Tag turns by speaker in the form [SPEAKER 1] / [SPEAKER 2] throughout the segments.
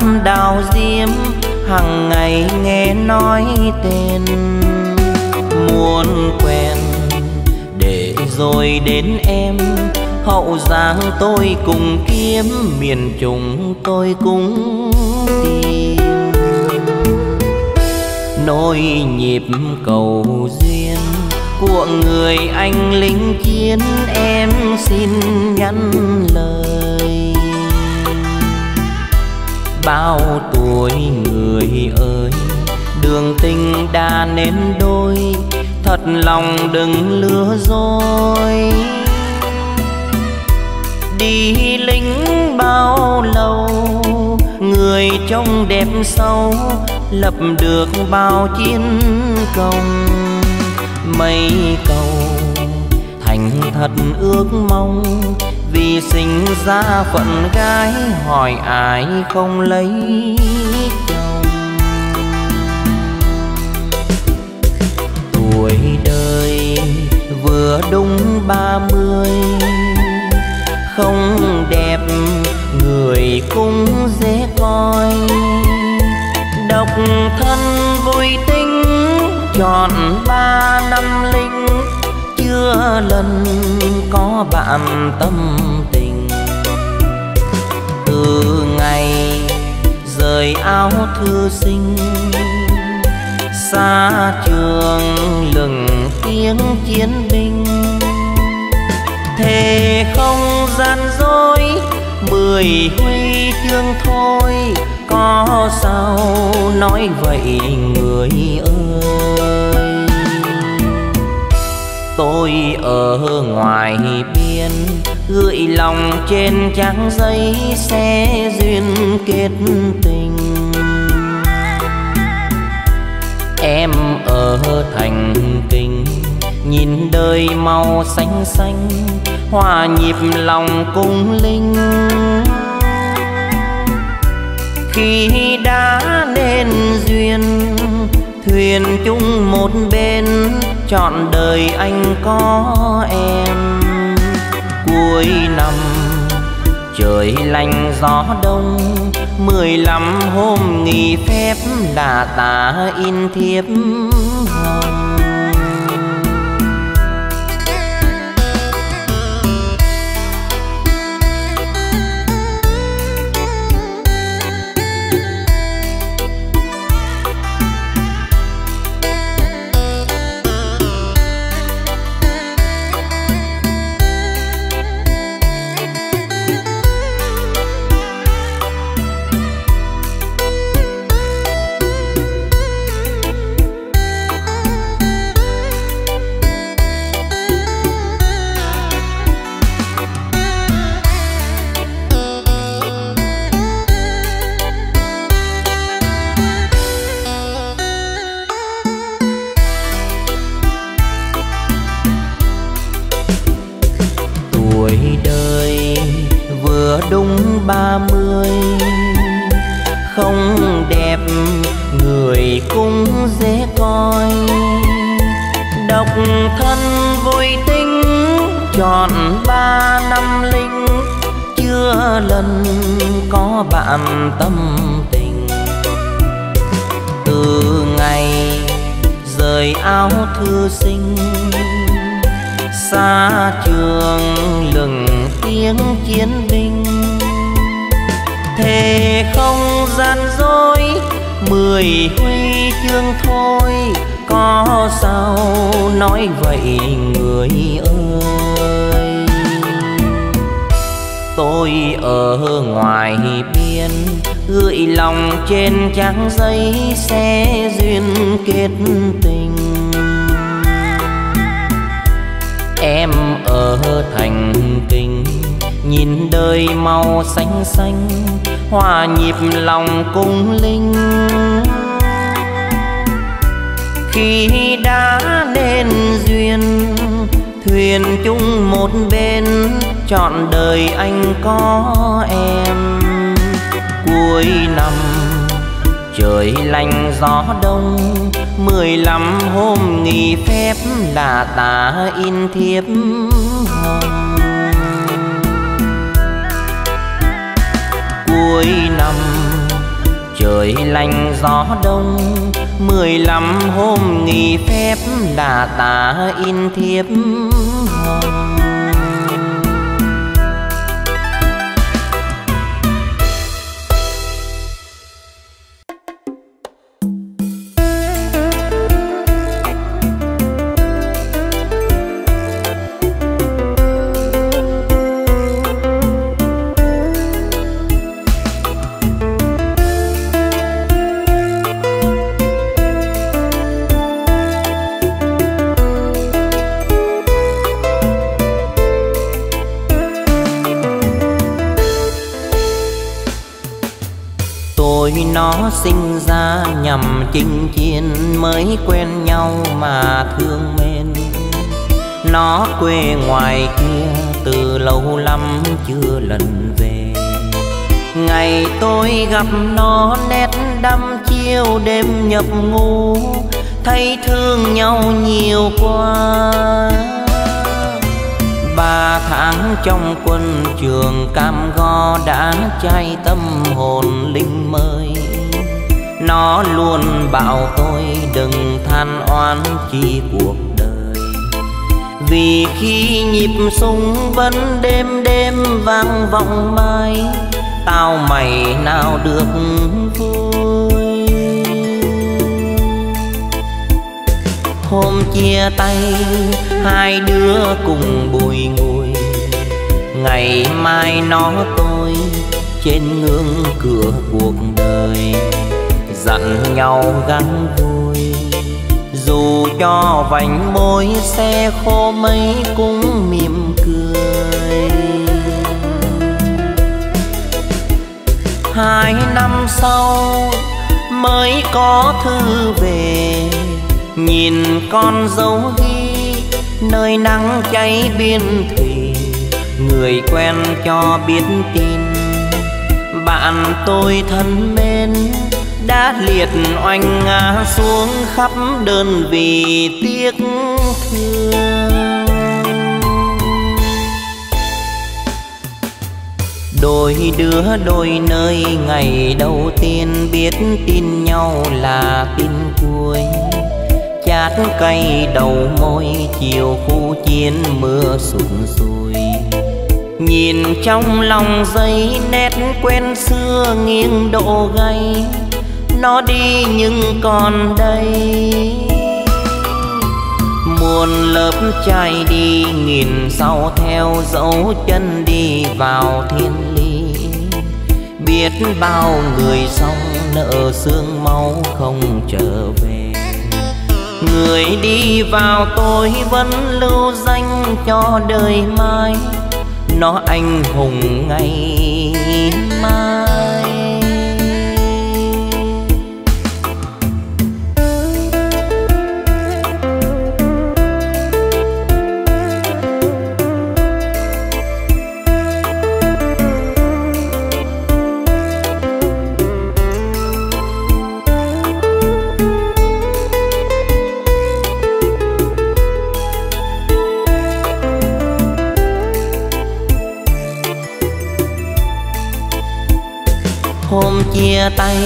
[SPEAKER 1] hồng đào diêm hằng ngày nghe nói tên. Muốn quen, để rồi đến em. Hậu giang tôi cùng kiếm, miền trung tôi cũng tìm. Nỗi nhịp cầu duyên của người anh lính chiến, em xin nhắn lời. Bao tuổi người ơi. Đường tình đã nên đôi, thật lòng đừng lừa dối. Đi lính bao lâu, người trông đẹp sâu lập được bao chiến công. Mấy cầu thành thật ước mong vì sinh ra phận gái, hỏi ai không lấy. Chồng tuổi đời vừa đúng ba mươi, không đẹp người cũng dễ coi. Độc thân vui tính tròn ba năm linh lần có bạn tâm tình. Từ ngày rời áo thư sinh, xa trường lừng tiếng chiến binh. Thề không gian dối, mười huy chương thôi, có sao nói vậy người ơi? Tôi ở ngoài biên gửi lòng trên trang giấy sẽ duyên kết tình. Em ở thành kinh, nhìn đời màu xanh xanh, hòa nhịp lòng cung linh. Khi đã nên duyên, thuyền chung một bên trọn đời anh có em. Cuối năm, trời lạnh gió đông, mười lăm hôm nghỉ phép là ta in thiếp hồng. Ngoài biên gửi lòng trên trang giấy sẽ duyên kết tình. Em ở thành kinh, nhìn đời màu xanh xanh, hòa nhịp lòng cung linh. Khi đã nên duyên, thuyền chung một bên trọn đời anh có em. Cuối năm, trời lạnh gió đông, mười lăm hôm nghỉ phép là ta in thiếp hồng. Cuối năm, trời lạnh gió đông, mười lăm hôm nghỉ phép là ta in thiếp hồng. Sinh ra nhằm chinh chiến mới quen nhau mà thương mến. Nó quê ngoài kia từ lâu lắm chưa lần về. Ngày tôi gặp nó nét đăm chiêu đêm nhập ngủ thấy thương nhau nhiều quá. Ba tháng trong quân trường cam go đã trai tâm hồn linh mới nó luôn bảo tôi đừng than oán chi cuộc đời. Vì khi nhịp súng vẫn đêm đêm vang vọng mãi, tao mày nào được vui? Hôm chia tay, hai đứa cùng bùi ngùi, ngày mai nó tôi trên ngưỡng cửa cuộc đời dặn nhau gắn vui. Dù cho vành môi xe khô mấy cũng mỉm cười. Hai năm sau mới có thư về, nhìn con dấu ghi nơi nắng cháy biên thủy. Người quen cho biết tin, bạn tôi thân mến đã liệt oanh ngã xuống khắp đơn vì tiếc thương. Đôi đứa đôi nơi ngày đầu tiên biết tin nhau là tin cuối. Chát cay đầu môi chiều khu chiến mưa sụn sùi. Nhìn trong lòng giấy nét quen xưa nghiêng độ gay nó đi nhưng còn đây. Muôn lớp trai đi, nghìn sau theo dấu chân đi vào thiên ly biết bao người xong nợ xương máu không trở về. Người đi vào tôi vẫn lưu danh cho đời mai. Nó anh hùng ngay chia tay,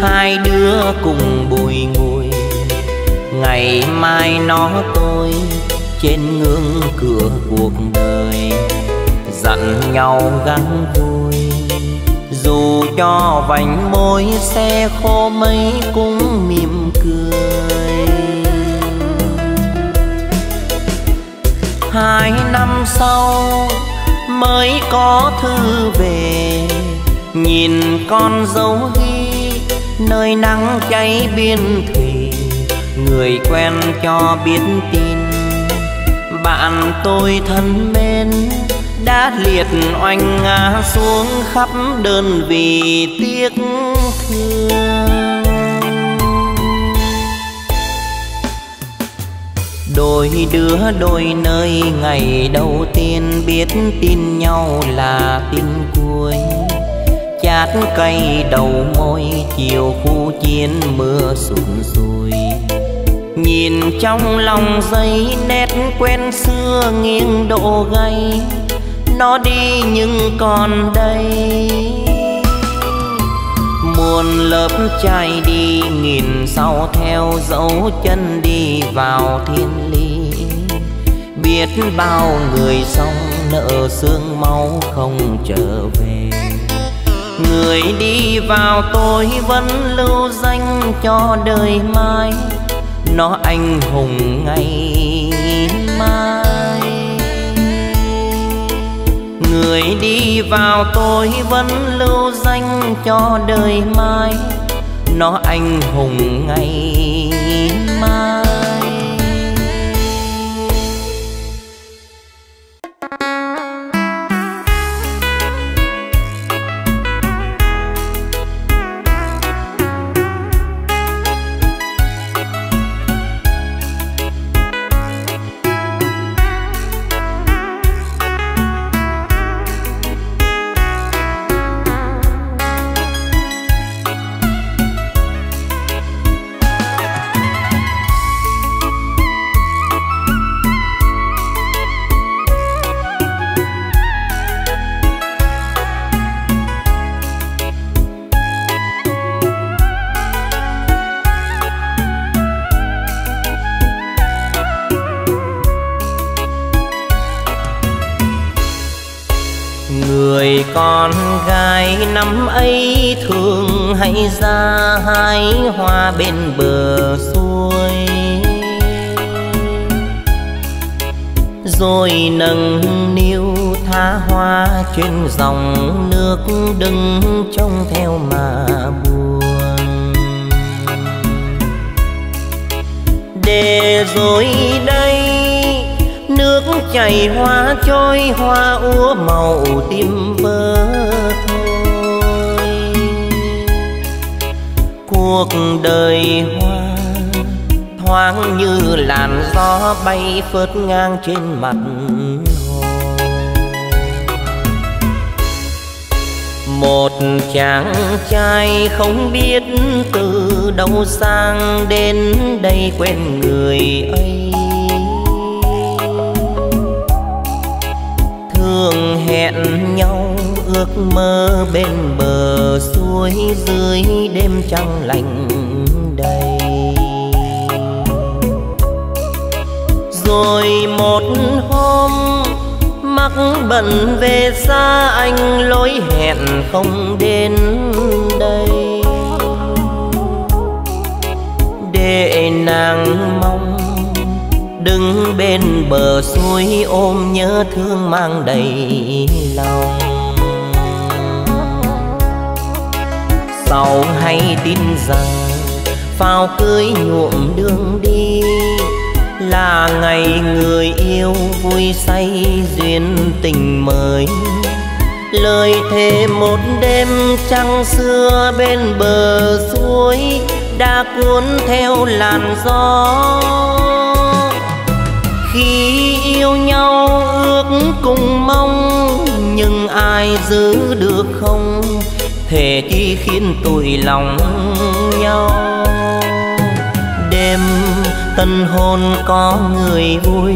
[SPEAKER 1] hai đứa cùng bùi ngùi. Ngày mai nó tôi trên ngưỡng cửa cuộc đời, dặn nhau gắn vui. Dù cho vành môi xe khô mấy cũng mỉm cười. Hai năm sau mới có thư về nhìn con dấu ghi, nơi nắng cháy biên thủy người quen cho biết tin. Bạn tôi thân mến, đã liệt oanh ngã xuống khắp đơn vì tiếc thương. Đôi đứa đôi nơi ngày đầu tiên biết tin nhau là tin cuối chát cây đầu môi, chiều khu chiến mưa sụn sùi. Nhìn trong lòng giấy nét quen xưa nghiêng độ gay, nó đi nhưng còn đây. Muôn lớp trai đi nghìn sau theo dấu chân đi vào thiên ly biết bao người sống nợ xương máu không trở về người đi vào tôi vẫn lưu danh cho đời mai. Nó anh hùng ngày mai. Người đi vào tôi vẫn lưu danh cho đời mai. Nó anh hùng ngày mai ra hái hoa bên bờ suối. Rồi nâng niu tha hoa trên dòng nước đứng trông theo mà buồn. Để rồi đây nước chảy hoa trôi, hoa úa màu tim vơ cuộc đời hoa. Thoáng như làn gió bay phớt ngang trên mặt hồ. Một chàng trai không biết từ đâu sang đến đây quen người ấy. Thường hẹn nhau ước mơ bên bờ suối dưới đêm trăng lạnh đầy. Rồi một hôm, mắc bận về xa anh, lối hẹn không đến đây. Để nàng mong, đứng bên bờ suối ôm nhớ thương mang đầy lòng. Sau hay tin rằng phao cưới nhuộm đường đi. Là ngày người yêu vui say duyên tình mới. Lời thề một đêm trăng xưa bên bờ suối đã cuốn theo làn gió. Khi yêu nhau ước cùng mong, nhưng ai giữ được không? Thể chi khiến tôi lòng nhau. Đêm tân hôn có người vui,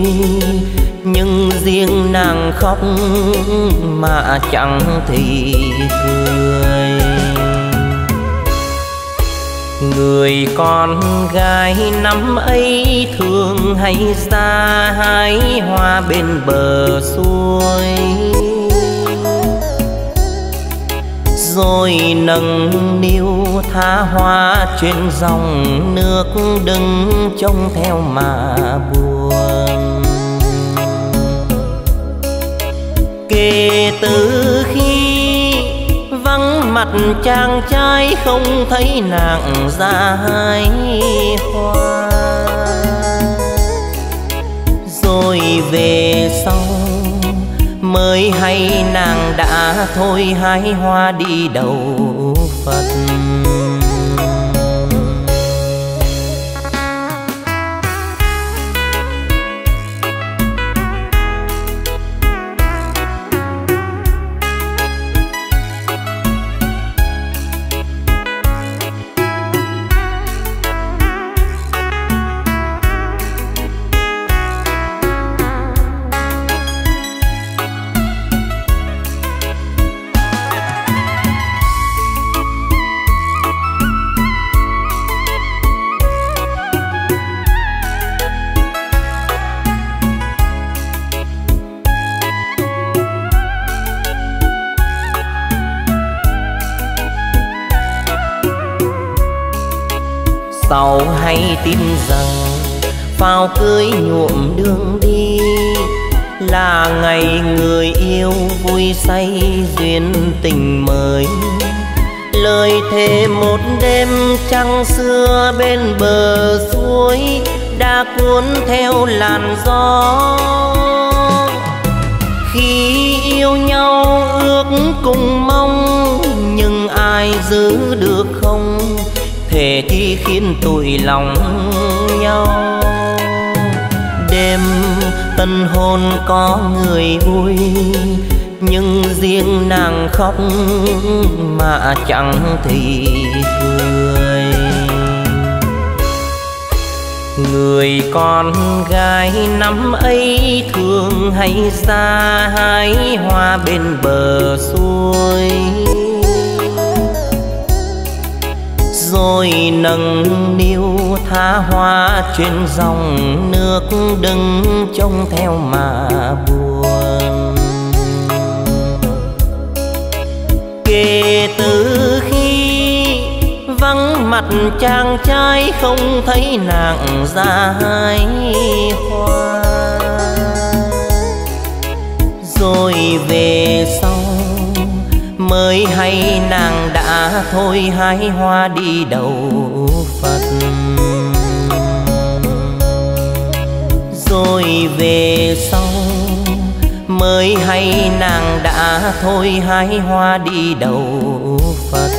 [SPEAKER 1] nhưng riêng nàng khóc mà chẳng thì cười. Người con gái năm ấy thường hay xa hái hoa bên bờ suối. Rồi nâng niu tha hoa trên dòng nước đứng trông theo mà buồn. Kể từ khi vắng mặt chàng trai không thấy nàng ra hai hoa. Rồi về sau mới hay nàng đã thôi hái hoa đi đầu Phật.
[SPEAKER 2] Hay tin rằng phao cưới nhuộm đường đi là ngày người yêu vui say duyên tình mới. Lời thề một đêm trăng xưa bên bờ suối đã cuốn theo làn gió. Khi yêu nhau ước cùng mong, nhưng ai giữ được không? Thể chi khiến tụi lòng nhau. Đêm tân hôn có người vui, nhưng riêng nàng khóc mà chẳng thì cười. Người con gái năm ấy thường hay xa hái hoa bên bờ suối. Rồi nâng niu tha hoa trên dòng nước đứng trông theo mà buồn. Kể từ khi vắng mặt chàng trai không thấy nàng ra hai hoa. Rồi về sau mới hay nàng thôi hái hoa đi đầu Phật. Rồi về sau, mới hay nàng đã thôi hái hoa đi đầu Phật.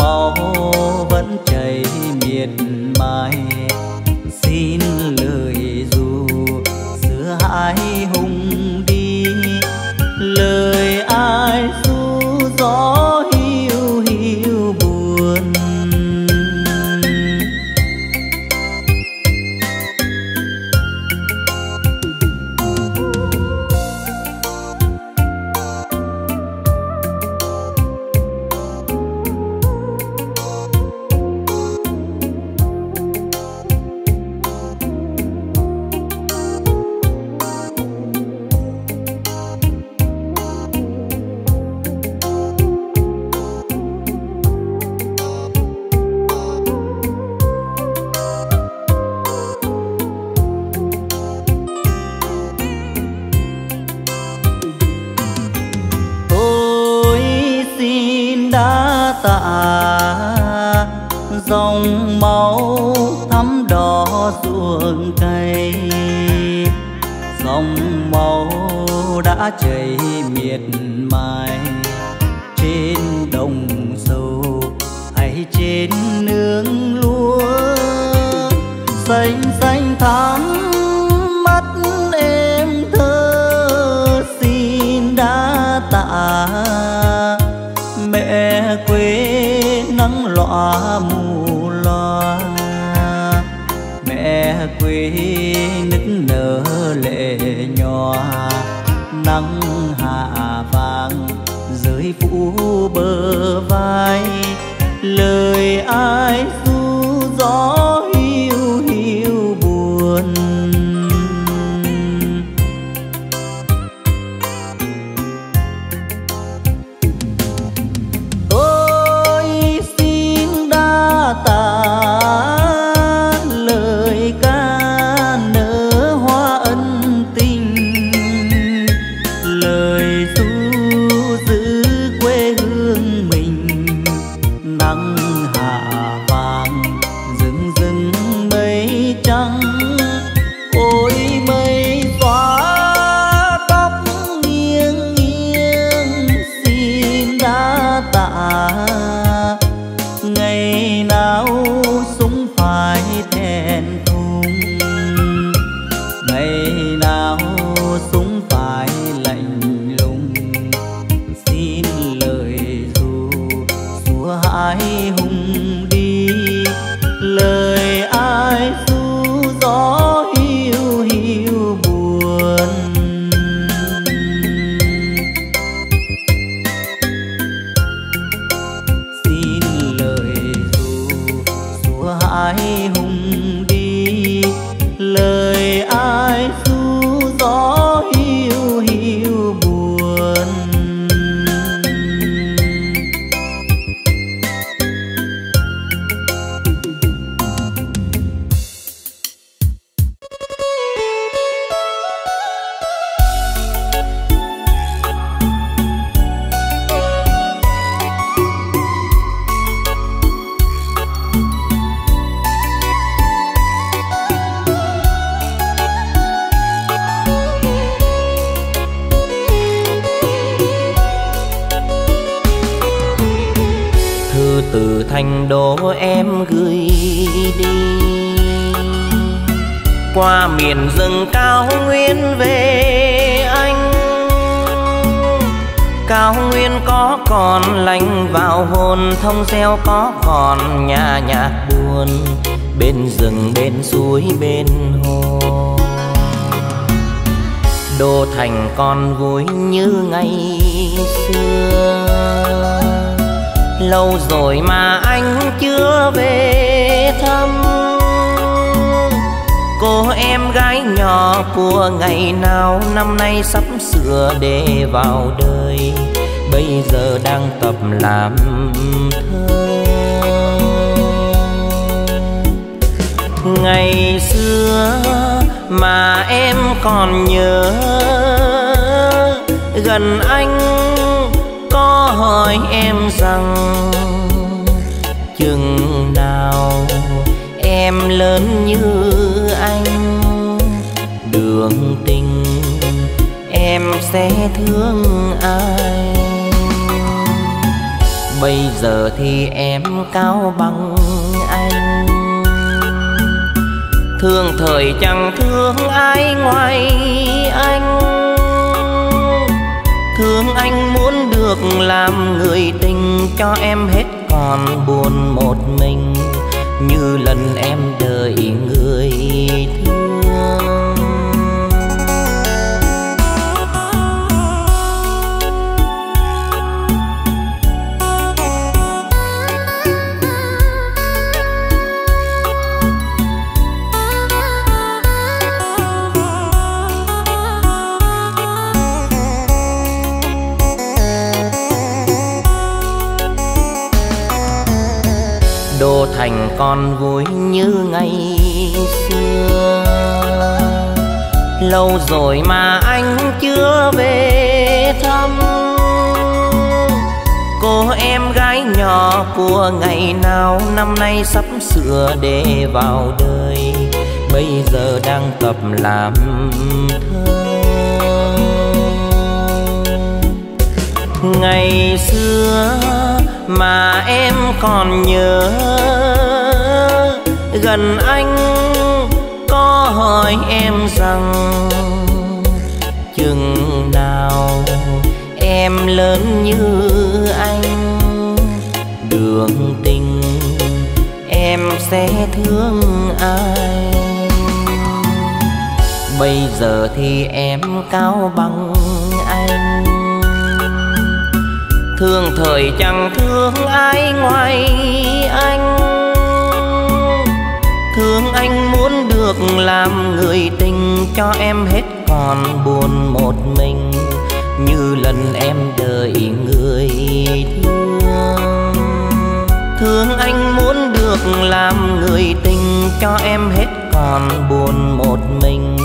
[SPEAKER 3] máu vẫn chảy miệt mài.
[SPEAKER 1] chẳng thương ai ngoài anh. Thương anh muốn được làm người tình Cho em hết còn buồn một mình, Như lần em đợi người thương. thành con vui như ngày xưa. Lâu rồi mà anh chưa về thăm. Cô em gái nhỏ của ngày nào năm nay sắp sửa để vào đời. Bây giờ đang tập làm thơ. Ngày xưa mà em còn nhớ. Gần anh có hỏi em rằng, chừng nào em lớn như anh, đường tình em sẽ thương ai? Bây giờ thì em cao bằng thương thời chẳng thương ai ngoài anh. Thương anh muốn được làm người tình cho em hết còn buồn một mình, như lần em đợi người thương. Thương anh muốn được làm người tình cho em hết còn buồn một mình,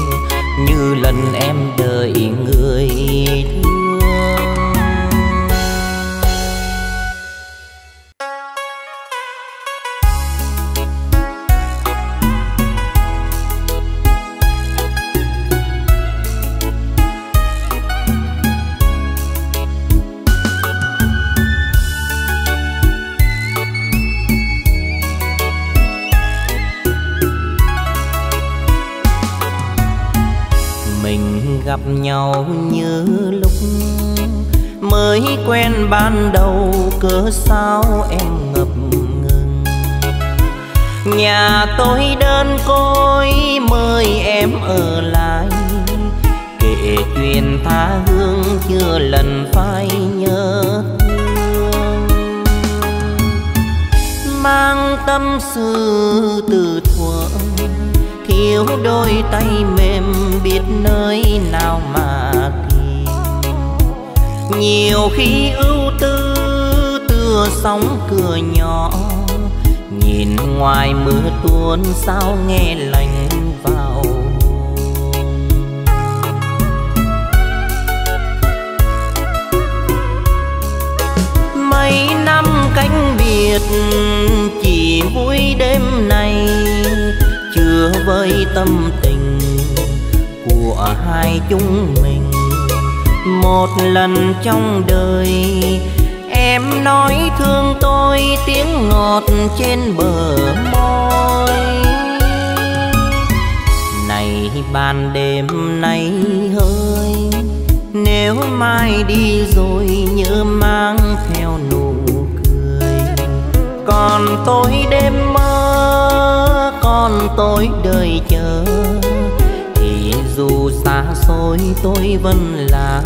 [SPEAKER 1] như lần em đợi người thương. Nhau như lúc mới quen ban đầu, cớ sao em ngập ngừng? Nhà tôi đơn côi mời em ở lại, kể chuyện tha hương chưa lần phai nhớ mang tâm sự từ thuở, thiếu đôi tay mềm biết nơi nào mà nhiều khi ưu tư tựa sóng cửa nhỏ. Nhìn ngoài mưa tuôn sao nghe lành vào. Mấy năm cánh biệt, chỉ vui đêm này. Chưa với tâm tình của hai chúng mình một lần trong đời. Em nói thương tôi tiếng ngọt trên bờ môi. Này ban đêm nay hơi, nếu mai đi rồi nhớ mang theo nụ cười. Còn tôi đêm mơ, còn tôi đời chờ. Thì dù xa xôi tôi vẫn là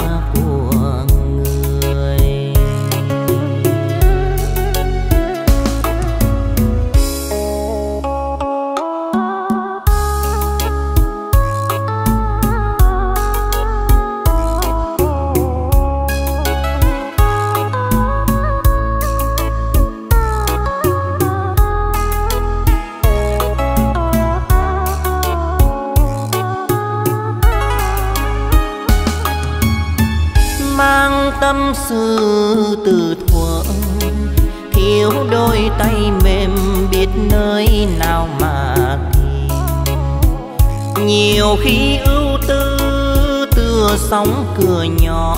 [SPEAKER 1] sóng cửa nhỏ.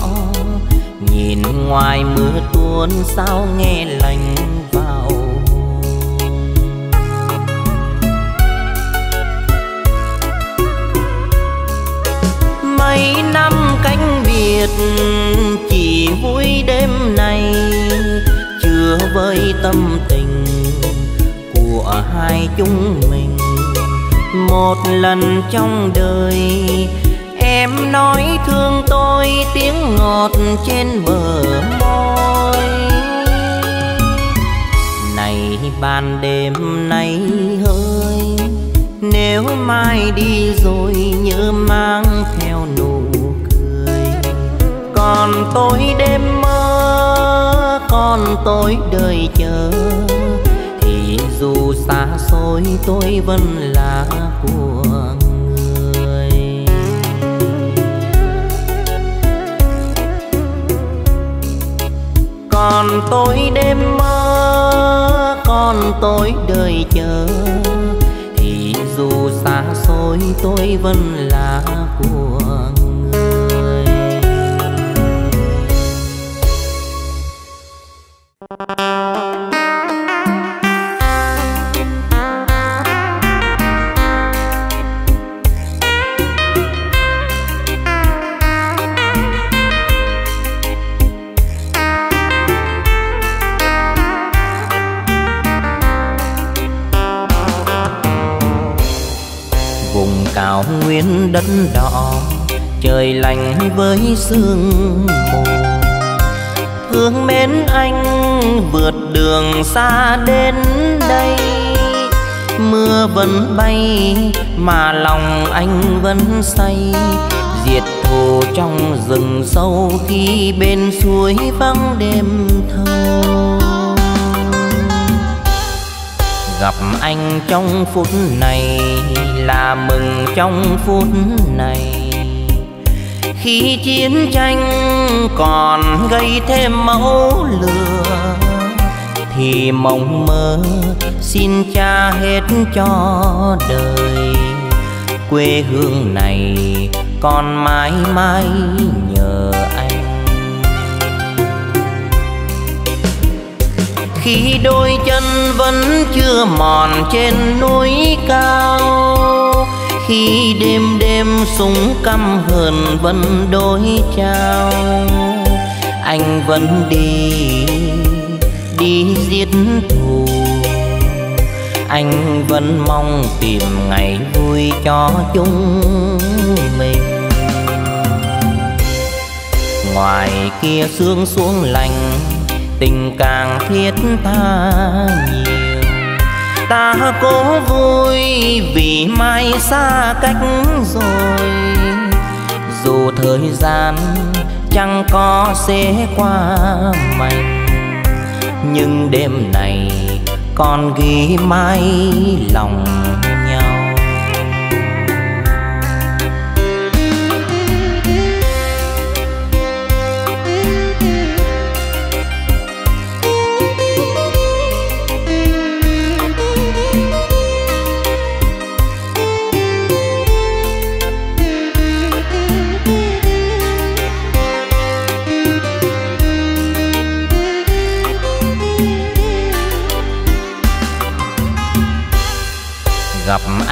[SPEAKER 1] Nhìn ngoài mưa tuôn sao nghe lành vào. Mấy năm cánh biệt chỉ vui đêm nay, chưa với tâm tình của hai chúng mình. Một lần trong đời em nói thương tôi, tiếng ngọt trên bờ môi này ban đêm nay hơi, nếu mai đi rồi nhớ mang theo nụ cười. còn tôi đêm mơ, còn tôi đời chờ thì dù xa xôi, tôi vẫn là của còn tôi đêm mơ, còn tôi đời chờ. Thì dù xa xôi, tôi vẫn là đất đỏ, trời lành với sương mù. Thương mến anh vượt đường xa đến đây. Mưa vẫn bay mà lòng anh vẫn say. Diệt thù trong rừng sâu khi bên suối vắng đêm thâu. Gặp anh trong phút này là mừng trong phút này. Khi chiến tranh còn gây thêm máu lửa, thì mộng mơ xin cha hết cho đời. Quê hương này còn mãi mãi khi đôi chân vẫn chưa mòn trên núi cao. Khi đêm đêm súng căm hờn vẫn đối trao anh vẫn đi đi giết thù. Anh vẫn mong tìm ngày vui cho chúng mình. Ngoài kia sương xuống lành tình càng thiết tha nhiều. Ta cố vui vì mai xa cách rồi. Dù thời gian chẳng có sẽ qua mạnh nhưng đêm này còn ghi mãi lòng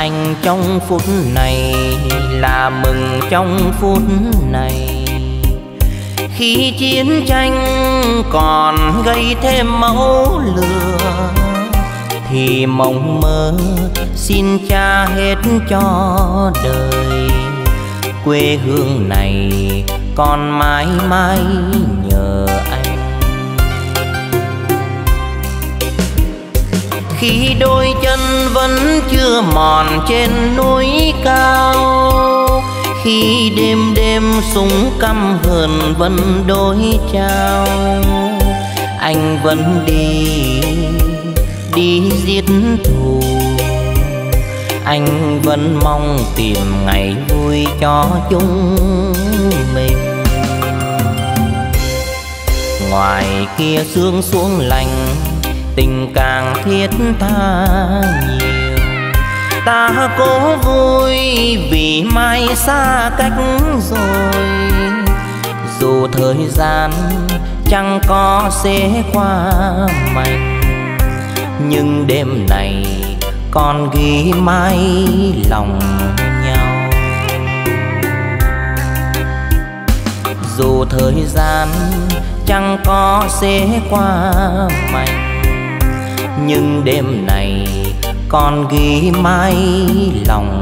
[SPEAKER 1] anh trong phút này, là mừng trong phút này. Khi chiến tranh còn gây thêm máu lửa, thì mộng mơ xin cha hết cho đời. Quê hương này còn mãi mãi nhờ khi đôi chân vẫn chưa mòn trên núi cao. Khi đêm đêm súng căm hờn vẫn đối trao anh vẫn đi đi giết thù. Anh vẫn mong tìm ngày vui cho chúng mình. Ngoài kia sương xuống lành tình càng thiết tha nhiều. Ta cố vui vì mai xa cách rồi. Dù thời gian chẳng có sẽ qua mạnh nhưng đêm này còn ghi mãi lòng nhau. Dù thời gian chẳng có sẽ qua mạnh nhưng đêm này con ghi mãi lòng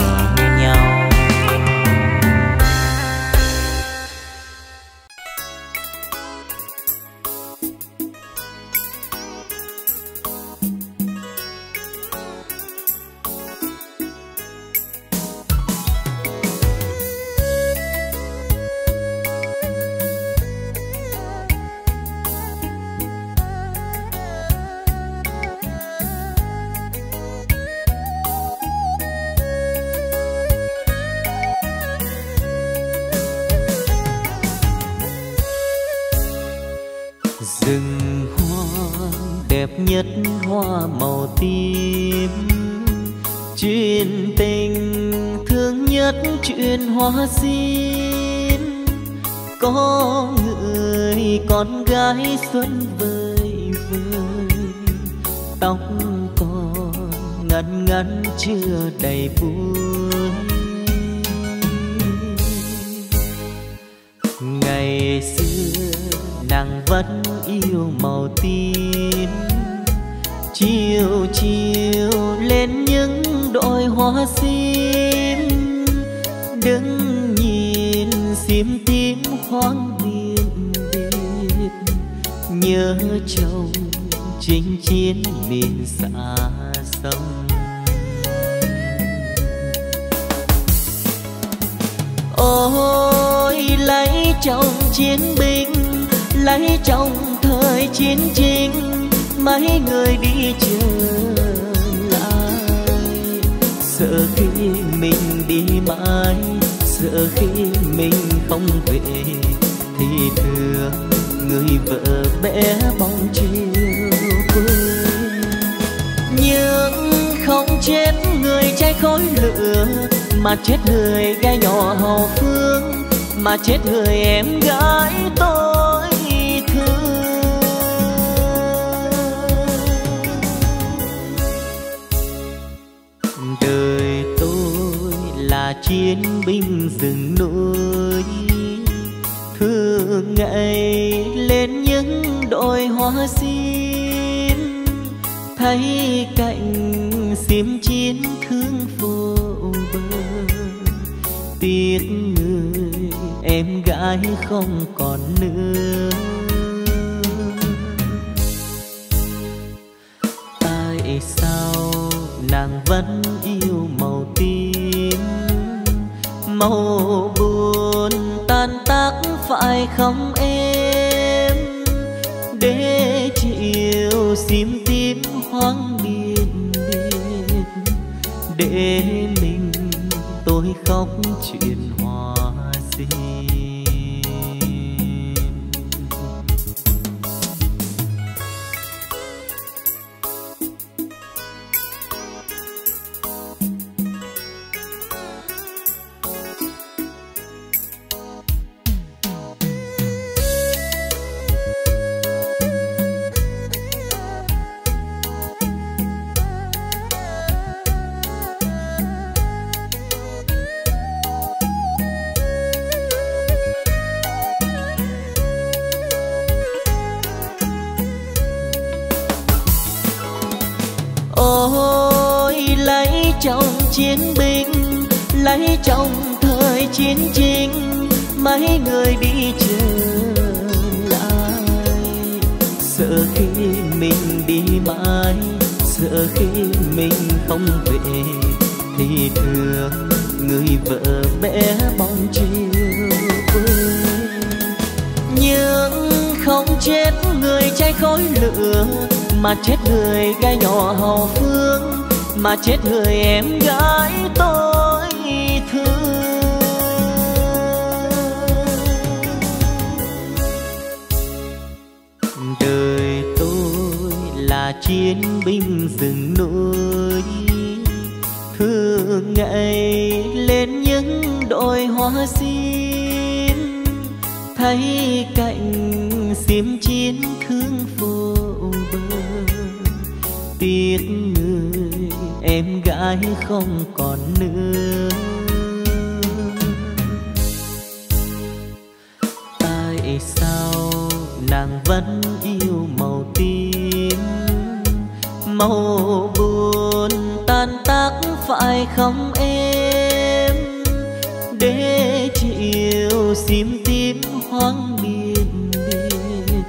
[SPEAKER 2] Xin tim hoang miên miên.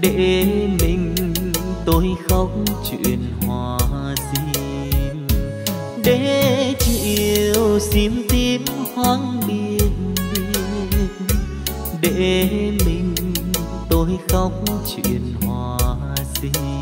[SPEAKER 2] Để mình tôi khóc chuyện hoa sim để chiều xin tim hoang miên miên. Để mình tôi khóc chuyện hoa sim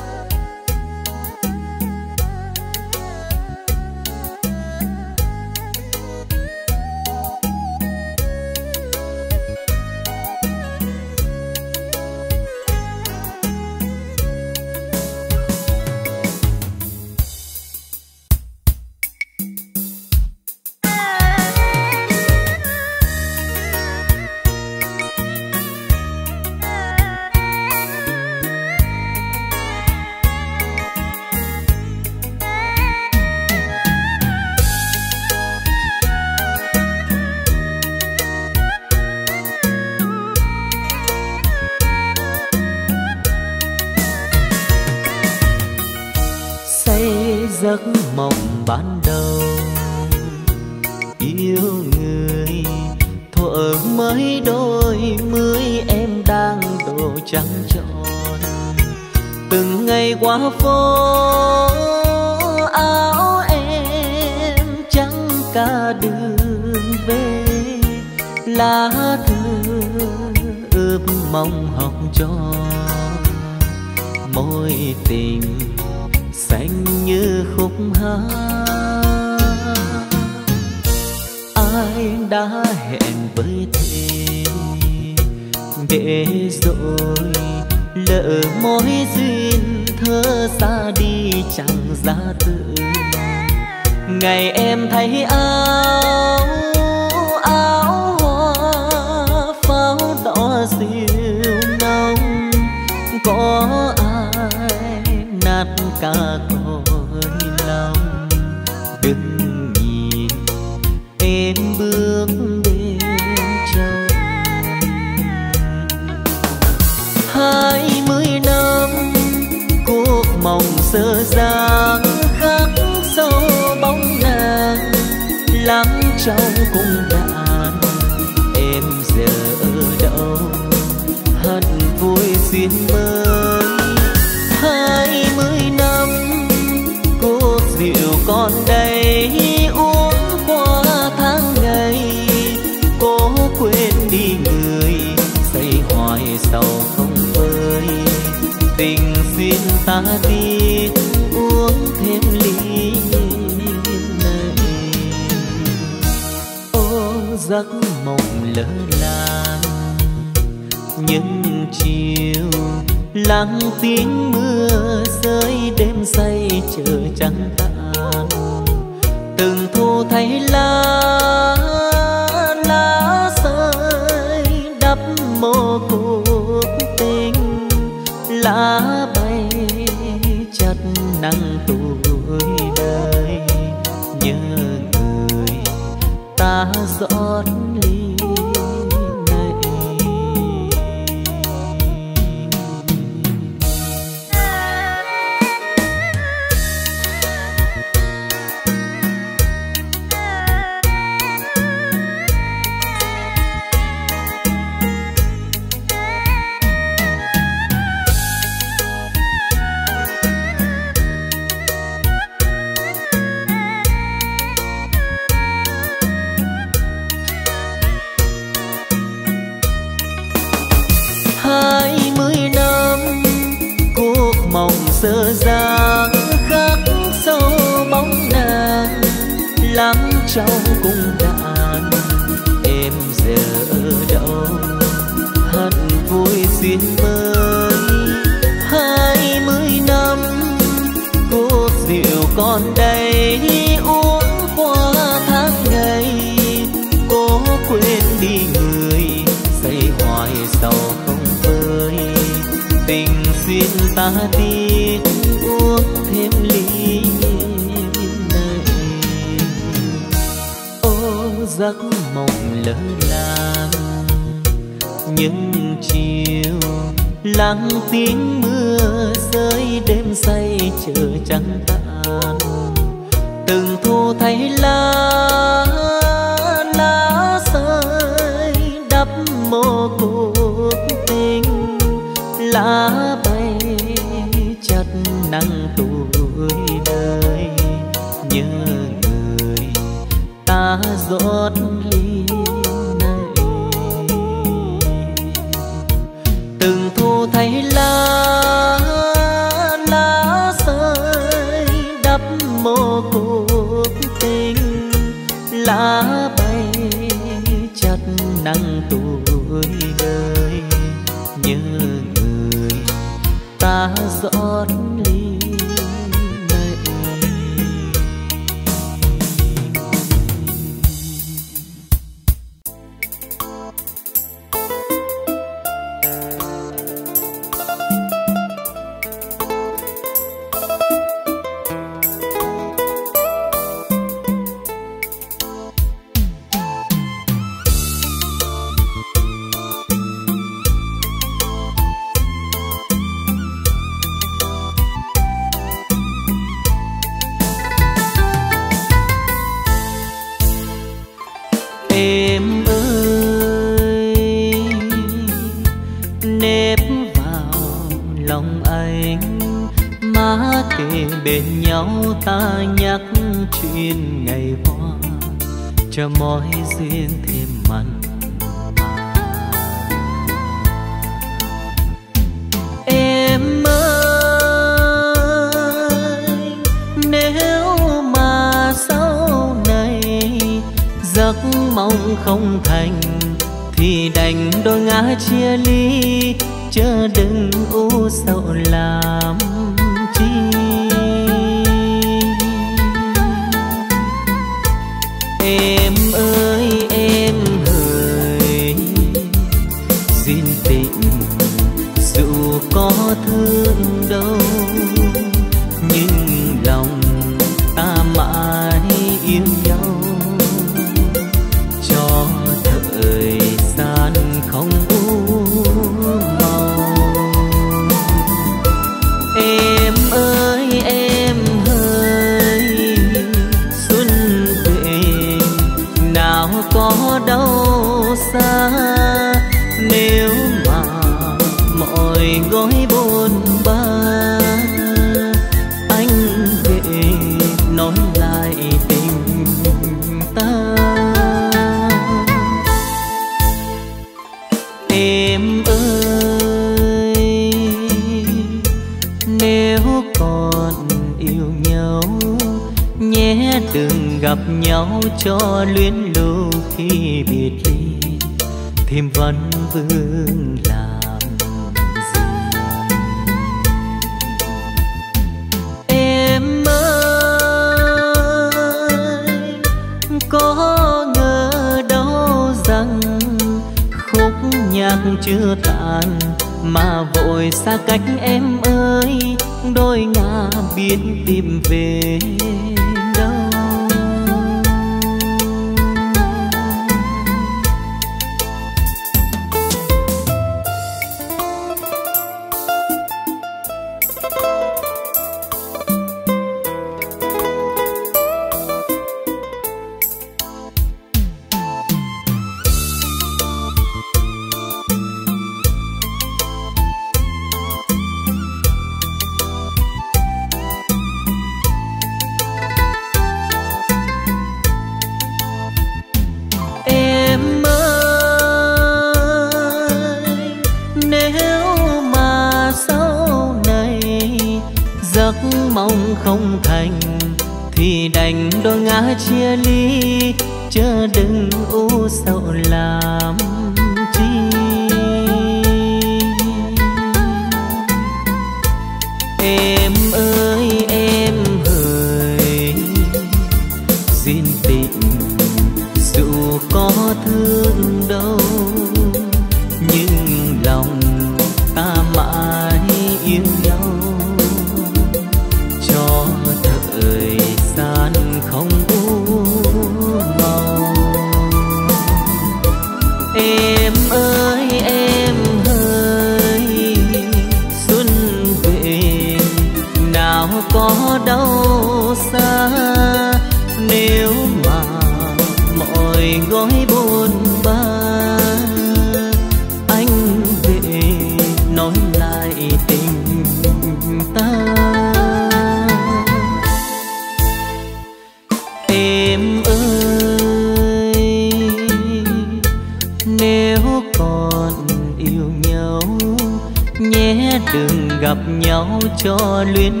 [SPEAKER 2] cho luyến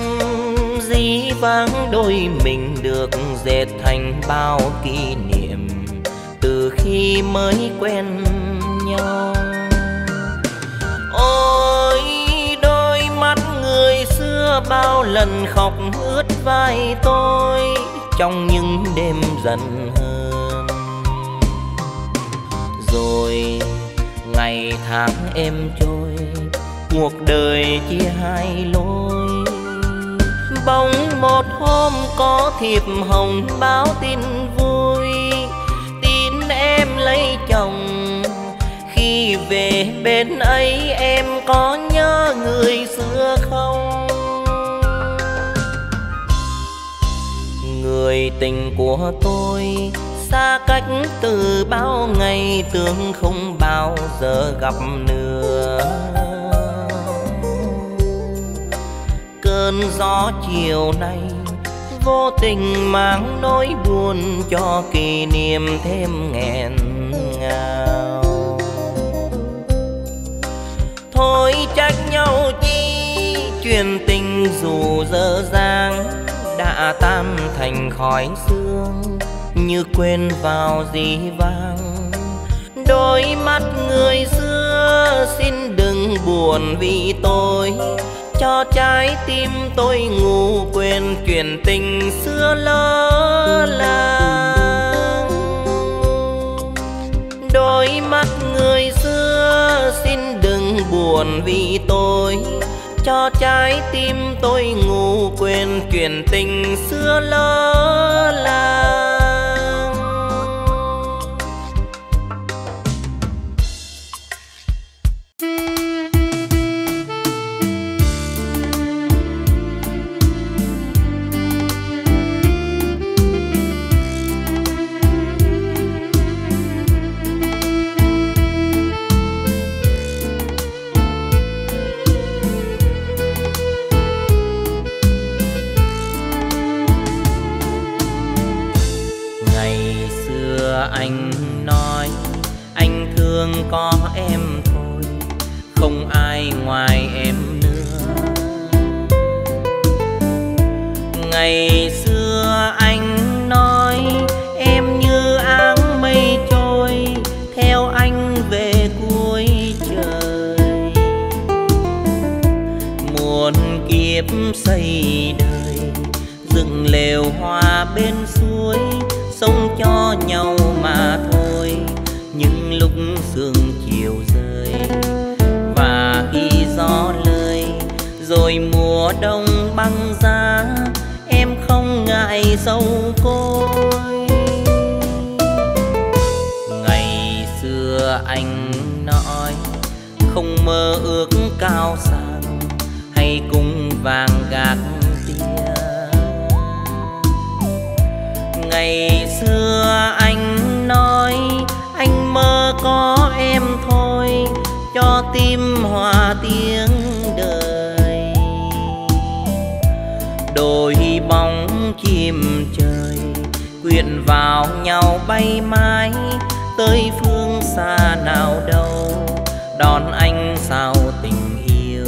[SPEAKER 2] em
[SPEAKER 1] dĩ vãng đôi mình được dệt thành bao kỷ niệm từ khi mới quen nhau. Ôi, đôi mắt người xưa bao lần khóc ướt vai tôi trong những đêm dần hơn rồi ngày tháng em trôi, cuộc đời chia hai lối bóng, một hôm có thiệp hồng báo tin vui. Tin em lấy chồng, khi về bên ấy em có nhớ người xưa không? Người tình của tôi xa cách từ bao ngày, tưởng không bao giờ gặp nữa. Cơn gió chiều nay, vô tình mang nỗi buồn cho kỷ niệm thêm nghẹn ngào. Thôi trách nhau chi, chuyện tình dù dở dang đã tan thành khói sương, như quên vào dĩ vang. Đôi mắt người xưa xin đừng buồn vì tôi cho trái tim tôi ngủ quên chuyện tình xưa lỡ làng. Đôi mắt người xưa xin đừng buồn vì tôi. Cho trái tim tôi ngủ quên chuyện tình xưa lỡ làng. Không mơ ước cao sang, hay cung vàng gạt tia. Ngày xưa anh nói, anh mơ có em thôi, cho tim hòa tiếng đời. Đôi bóng chim trời, quyện vào nhau bay mãi, tới phương xa nào đâu, đón sao tình yêu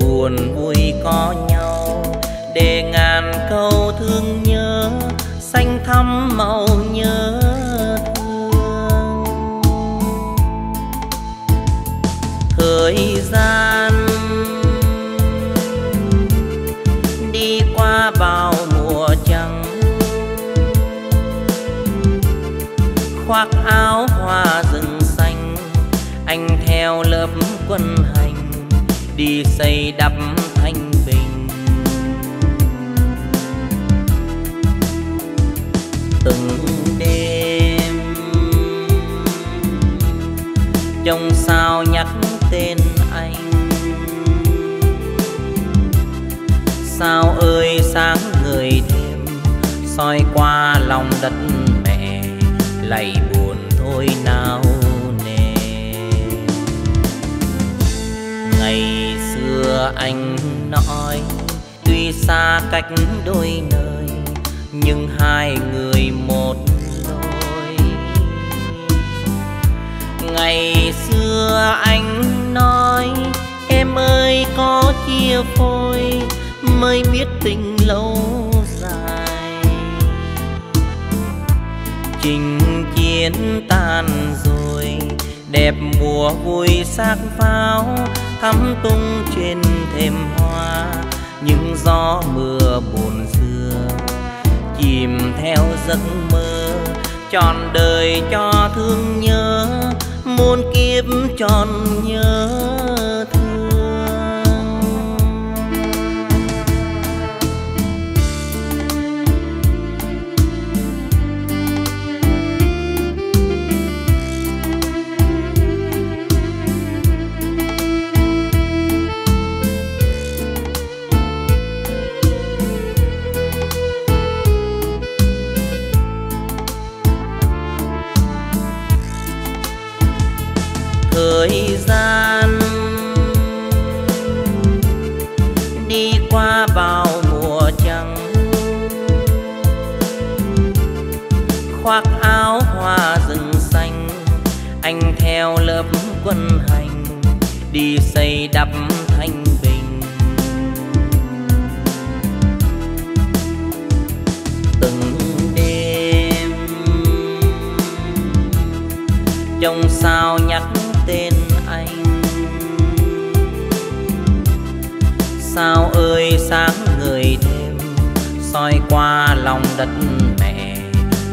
[SPEAKER 1] buồn vui có nhau? Để ngàn câu thương nhớ, xanh thắm màu nhớ lớp hành đi xây đắp thanh bình. từng đêm trong sao nhắc tên anh sao ơi sáng người đêm, soi qua lòng đất mẹ lạy buồn thôi nào anh nói, tuy xa cách đôi nơi, nhưng hai người một lối. Ngày xưa anh nói, em ơi, có chia phôi, mới biết tình lâu dài. Trình chiến tan rồi, đẹp mùa vui sắc pháo thắm tung trên thềm hoa, những gió mưa buồn xưa chìm theo giấc mơ, trọn đời cho thương nhớ, muôn kiếp tròn nhớ. Quân hành đi xây đắp thanh bình. Từng đêm trong sao nhắc tên anh. Sao ơi sáng người đêm, soi qua lòng đất mẹ,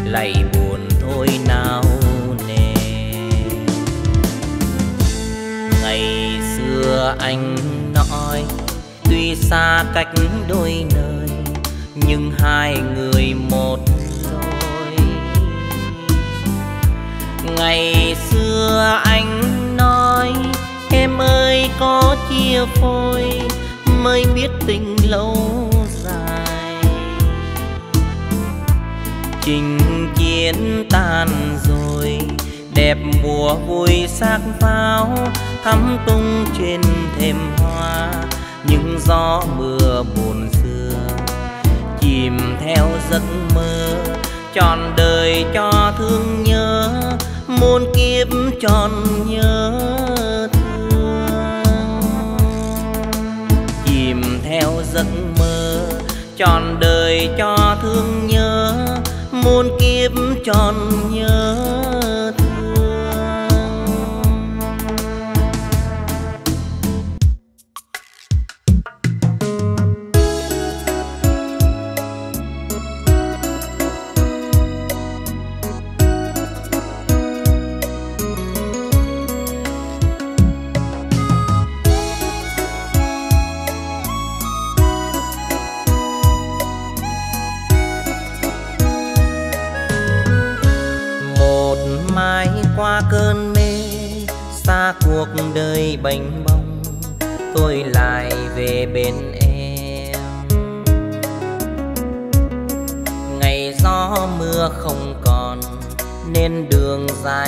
[SPEAKER 1] lạy buồn thôi nào. Ngày xưa anh nói, tuy xa cách đôi nơi, nhưng hai người một lối ngày xưa anh nói, em ơi, có chia phôi, mới biết tình lâu dài. Trình chiến tan rồi, đẹp mùa vui sắc pháo thắm tung trên thềm hoa, những gió mưa buồn xưa. Chìm theo giấc mơ, trọn đời cho thương nhớ, muôn kiếp tròn nhớ thương. Chìm theo giấc mơ, trọn đời cho thương nhớ, muôn kiếp tròn nhớ.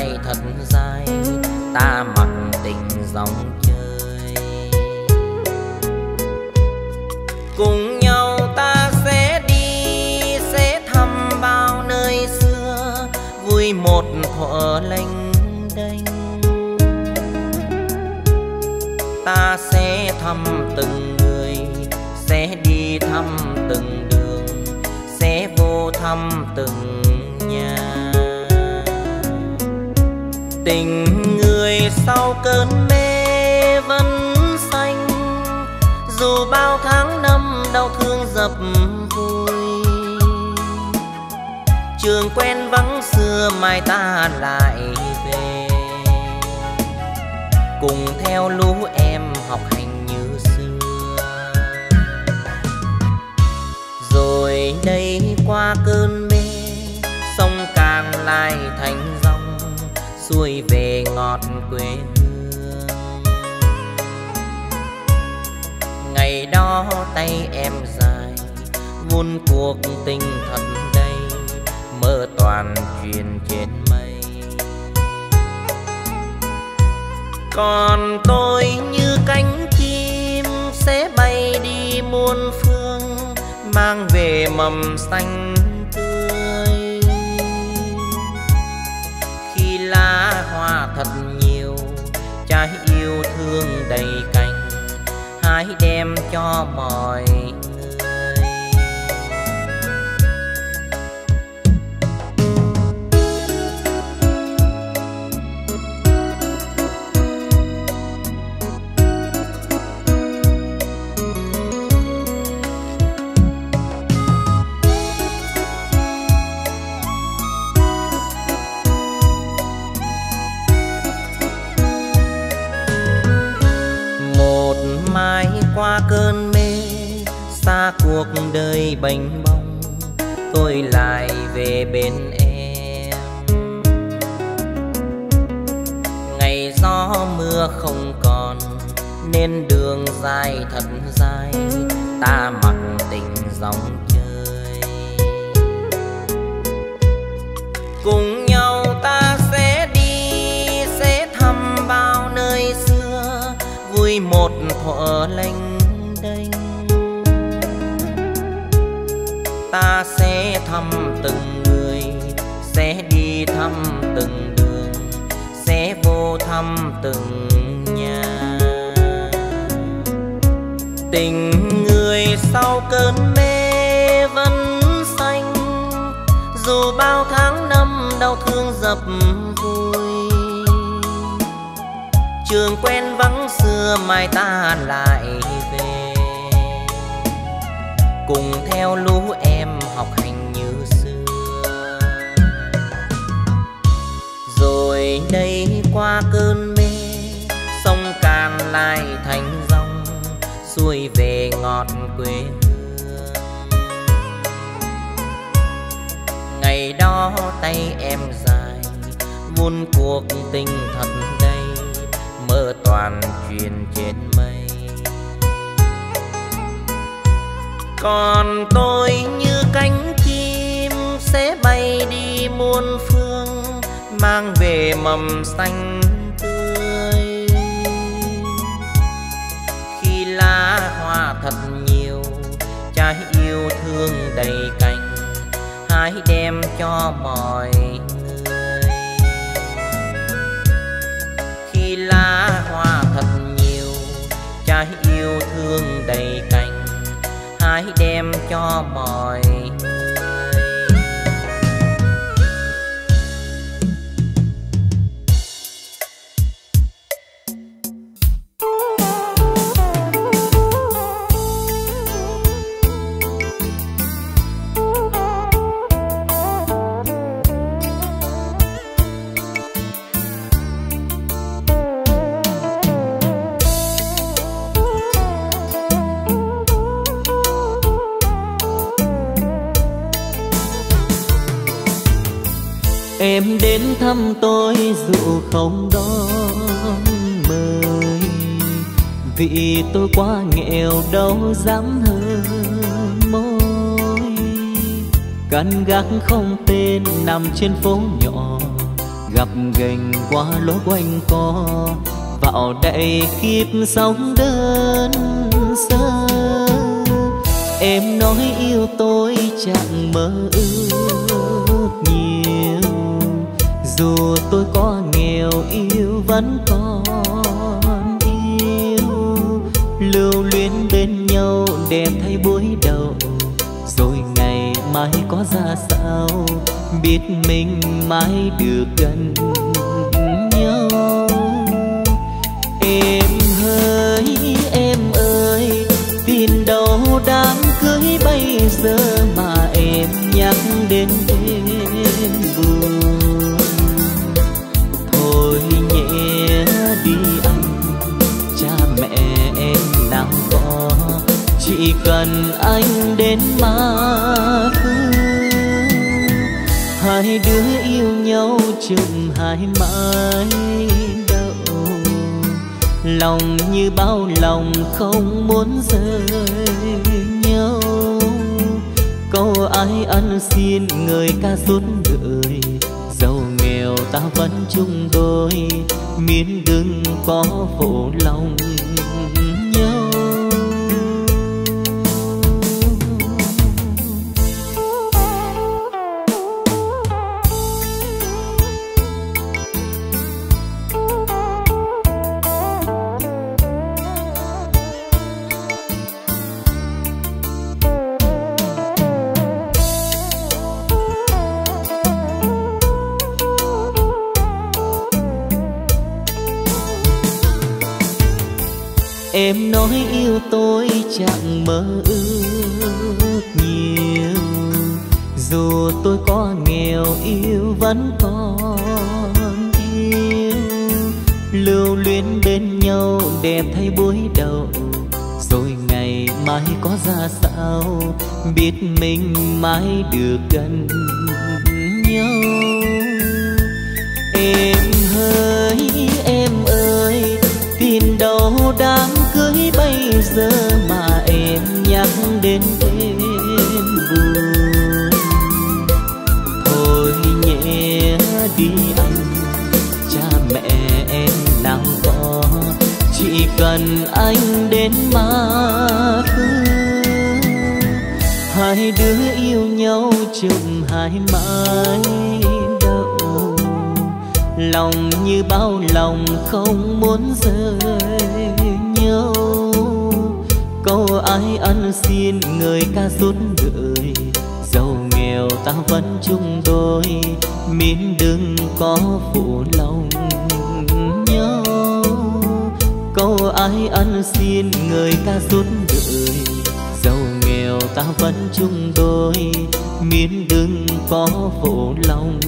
[SPEAKER 1] Tay dài thật dài, ta mặc tình dòng chơi. Cùng nhau ta sẽ đi, sẽ thăm bao nơi xưa, vui một thuở lênh đênh. Ta sẽ thăm từng người, sẽ đi thăm từng đường, sẽ vô thăm từng tình người sau cơn mê vẫn xanh. Dù bao tháng năm đau thương dập vui trường quen vắng xưa mai ta lại về. Cùng theo lũ em học hành như xưa. Rồi đây qua cơn mê, sông càng lại xuôi về ngọt quê hương. Ngày đó tay em dài vun cuộc tình thật đây mơ toàn truyền trên mây. Còn tôi như cánh chim sẽ bay đi muôn phương, mang về mầm xanh thật nhiều. Trái yêu thương đầy cành hãy đem cho mọi
[SPEAKER 2] căn gác không tên, nằm trên phố nhỏ. Gặp gành qua lối quanh co, vào đây kiếp sống đơn sơ. Em nói yêu tôi chẳng mơ ước nhiều. Dù tôi có nghèo, yêu vẫn còn yêu. Lưu luyến bên nhau, đẹp thay buồn mai có ra sao? Biết mình mai được gần nhau. Em hỡi, em ơi, tin đâu đám cưới bây giờ mà em nhắc đến em buồn. Thôi nhẹ đi anh cha mẹ em nào có. Chỉ cần anh đến mà hai đứa yêu nhau chừng hai mãi đầu, lòng như bao lòng không muốn rời nhau. Câu ai ăn xin người ca suốt đời? Giàu nghèo ta vẫn chung đôi miễn đừng có phụ lòng. Chẳng mơ ước nhiều. Dù tôi có nghèo, yêu vẫn còn yêu. Lưu luyến bên nhau, đẹp thay buổi đầu. Rồi ngày mai có ra sao, biết mình mai được gần nhau. Em hỡi em ơi, tin đâu đám cưới bây giờ mà em nhắc đến em buồn. Thôi nhẹ đi anh cha mẹ em nào có chỉ cần anh đến mà phương hai đứa yêu nhau chừng hai mãi đậu lòng như bao lòng không muốn rời nhau câu ai ăn xin người ca suốt đời. Giàu nghèo ta vẫn chung đôi miễn đừng có phụ lòng nhau. Câu ai ăn xin người ca suốt đời. Giàu nghèo ta vẫn chung đôi miễn đừng có phụ lòng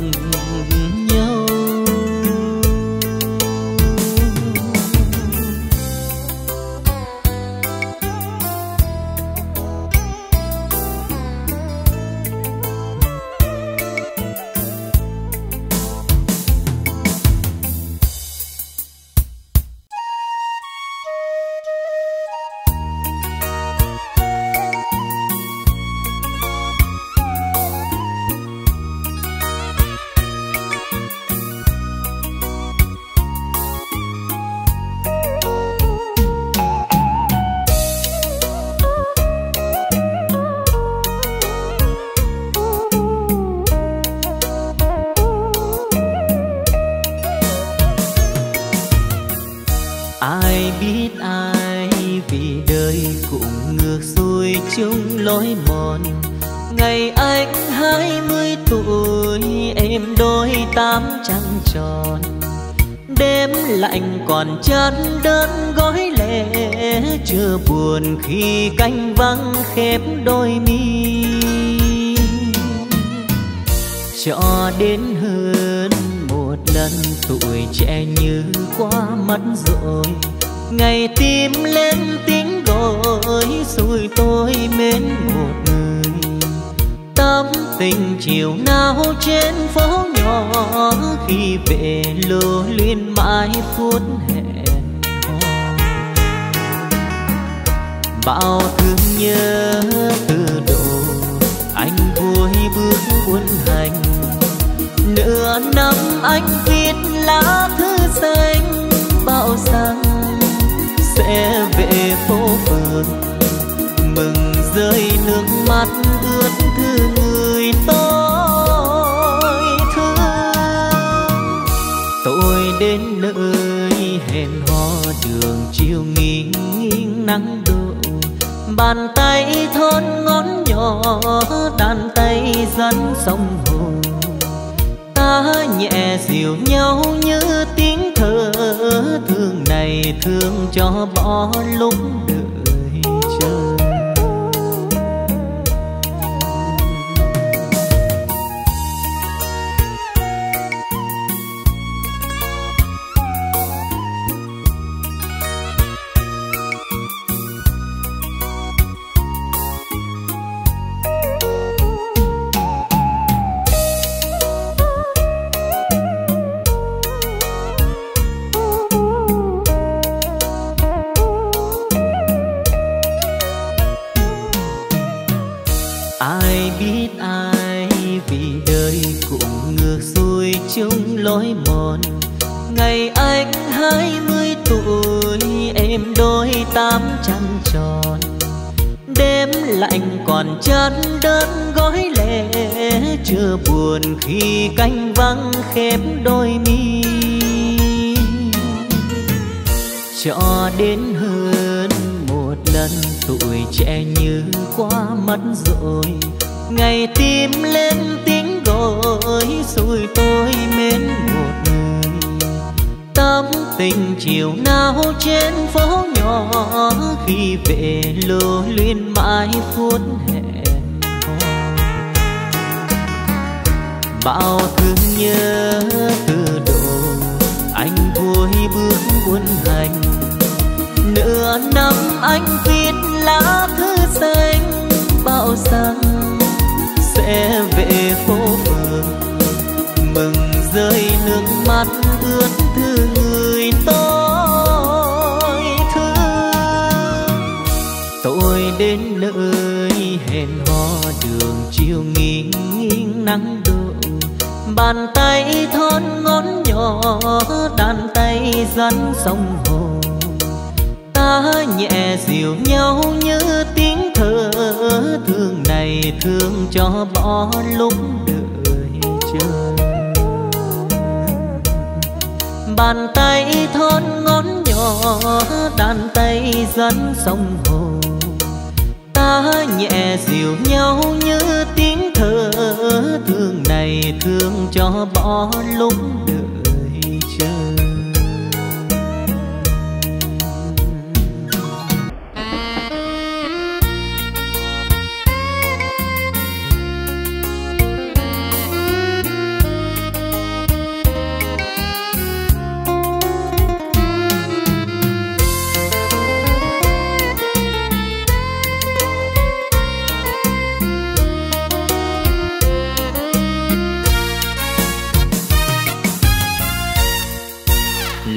[SPEAKER 2] bao thương nhớ từ độ anh vui bước quân hành, nửa năm anh viết lá thư xanh. Bao rằng sẽ về phố phường, mừng rơi nước mắt ướt thư người tôi thương. Tôi đến nơi hẹn hò đường, chiều nghiêng nắng bàn tay thon ngón nhỏ, đàn tay rắn sông hồ. Ta nhẹ dịu nhau như tiếng thở, thương này thương cho bỏ lúc đợi chờ. Bàn tay thon ngón nhỏ, đàn tay rắn sông hồ. Ta nhẹ dịu nhau như tiếng thơ thương này thương cho bỏ lúc được.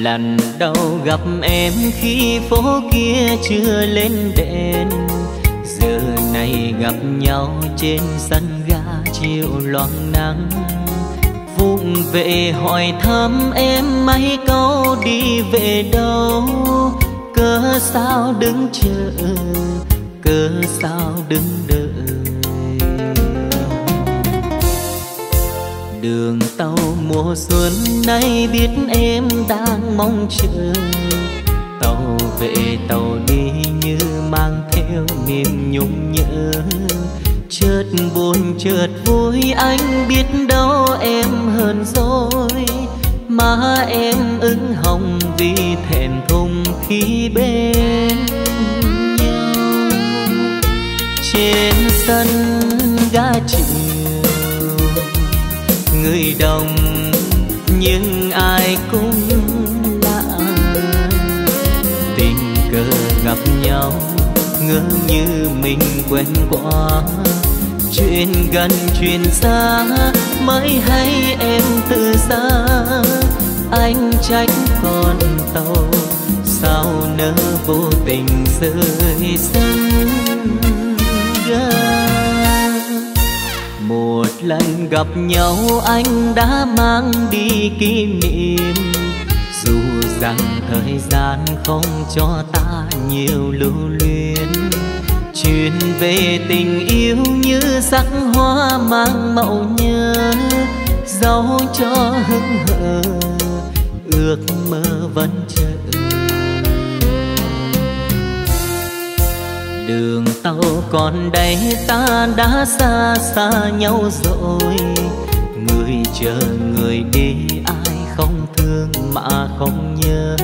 [SPEAKER 2] Lần đầu gặp em khi phố kia chưa lên đèn giờ này gặp nhau trên sân ga chiều loang nắng. Vụng về hỏi thăm em mấy câu đi về đâu. Cớ sao đứng chờ, cớ sao đứng đợi? Sau tàu mùa xuân nay biết em đang mong chờ. Tàu về, tàu đi như mang theo niềm nhung nhớ. Chợt buồn, chợt vui, anh biết đâu em hơn rồi mà em ứng hồng vì thẹn thùng khi bên nhau. Trên sân ga chịu người đồng, nhưng ai cũng lạ. Tình cờ gặp nhau, ngỡ như mình quen quá. Chuyện gần, chuyện xa, mới hay em từ xa. Anh trách con tàu, sao nỡ vô tình rơi sân ga một lần gặp nhau, anh đã mang đi kỷ niệm. Dù rằng thời gian không cho ta nhiều lưu luyến, chuyện về tình yêu như sắc hoa mang màu nhớ, dấu cho hững hờ. Ước mơ vẫn đường tàu còn đây ta đã xa xa nhau rồi. Người chờ người đi, ai không thương mà không nhớ.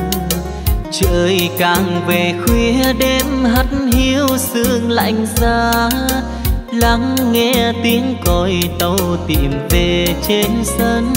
[SPEAKER 2] Trời càng về khuya, đêm hắt hiu sương lạnh giá. Lắng nghe tiếng còi tàu tìm về trên sân.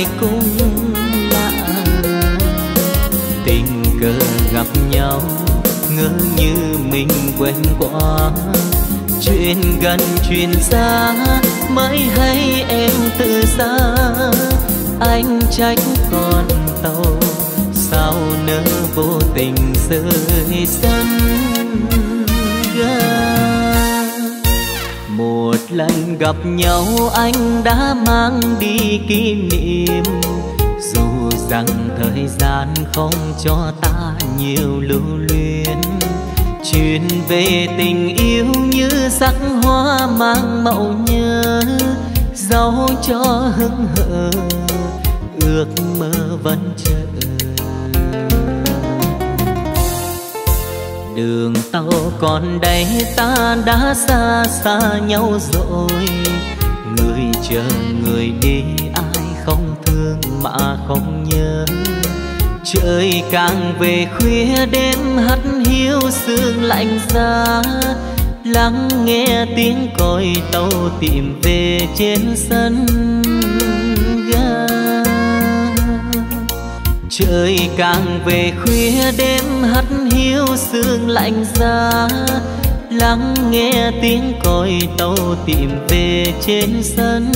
[SPEAKER 2] Ai cũng lạ tình cờ gặp nhau ngỡ như mình quen qua chuyện gần chuyện xa, mới hay em từ xa. Anh trách con tàu, sao nỡ vô tình rơi sân ga một lần gặp nhau anh đã mang đi kỷ niệm. Dù rằng thời gian không cho ta nhiều lưu luyến. Chuyện về tình yêu như sắc hoa mang màu nhớ. Dấu cho hững hờ, ước mơ vẫn chờ. Đường tàu. Còn đây ta đã xa xa nhau rồi. Người chờ người đi, ai không thương mà không nhớ. Trời càng về khuya, đêm hắt hiu sương lạnh giá. Lắng nghe tiếng còi tàu tìm về trên sân ga. Trời càng về khuya, đêm hắt hiu sương lạnh giá lắng nghe tiếng còi tàu tìm về trên sân.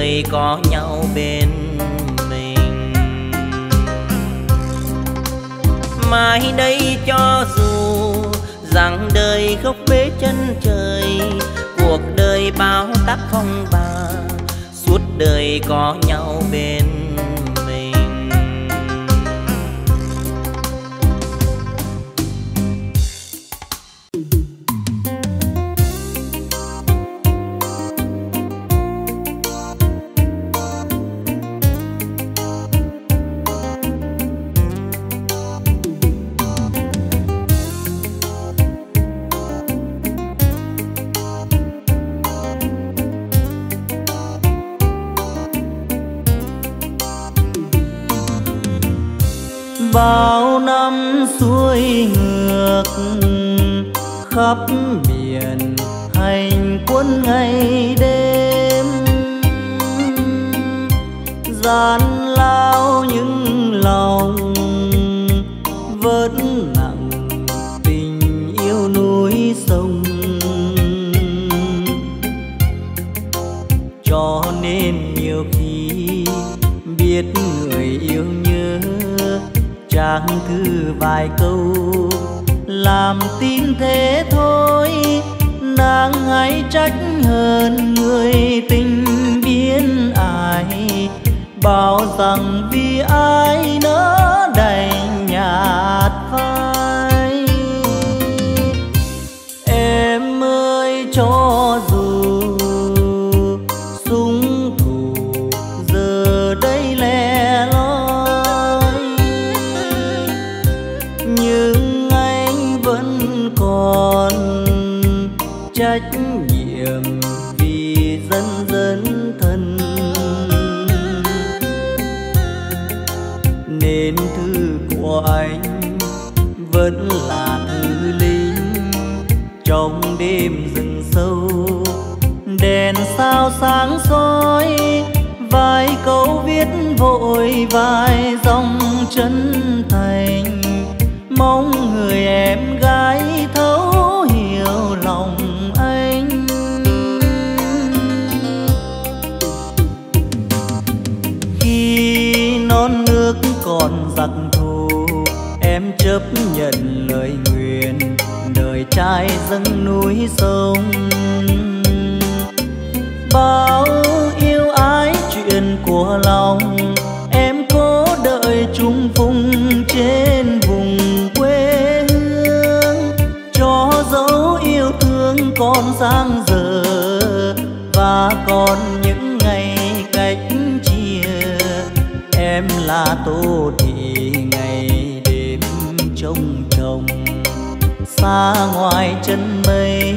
[SPEAKER 1] đời có nhau bên mình. Mai đây cho dù rằng đời gốc bế chân trời, cuộc đời bao tác phong ba, suốt đời có nhau bên
[SPEAKER 3] xuôi ngược. Khắp miền hành quân ngày đêm gian cứ vài câu. Làm tin thế thôi, nàng hay trách hơn người tình biến ai bảo rằng vì ai nỡ đầy vai dòng chân thành, mong người em gái thấu hiểu lòng anh. Khi non nước còn giặc thù, em chấp nhận lời nguyện, đời trai dâng núi sông. Bao yêu ái chuyện của lòng xa ngoài chân mây.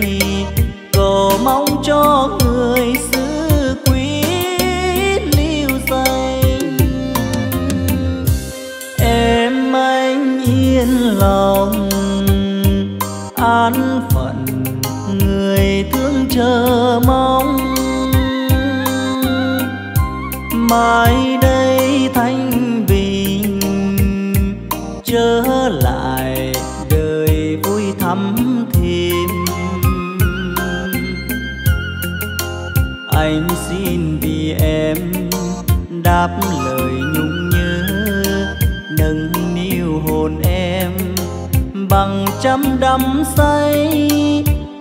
[SPEAKER 3] Trăm đắm say,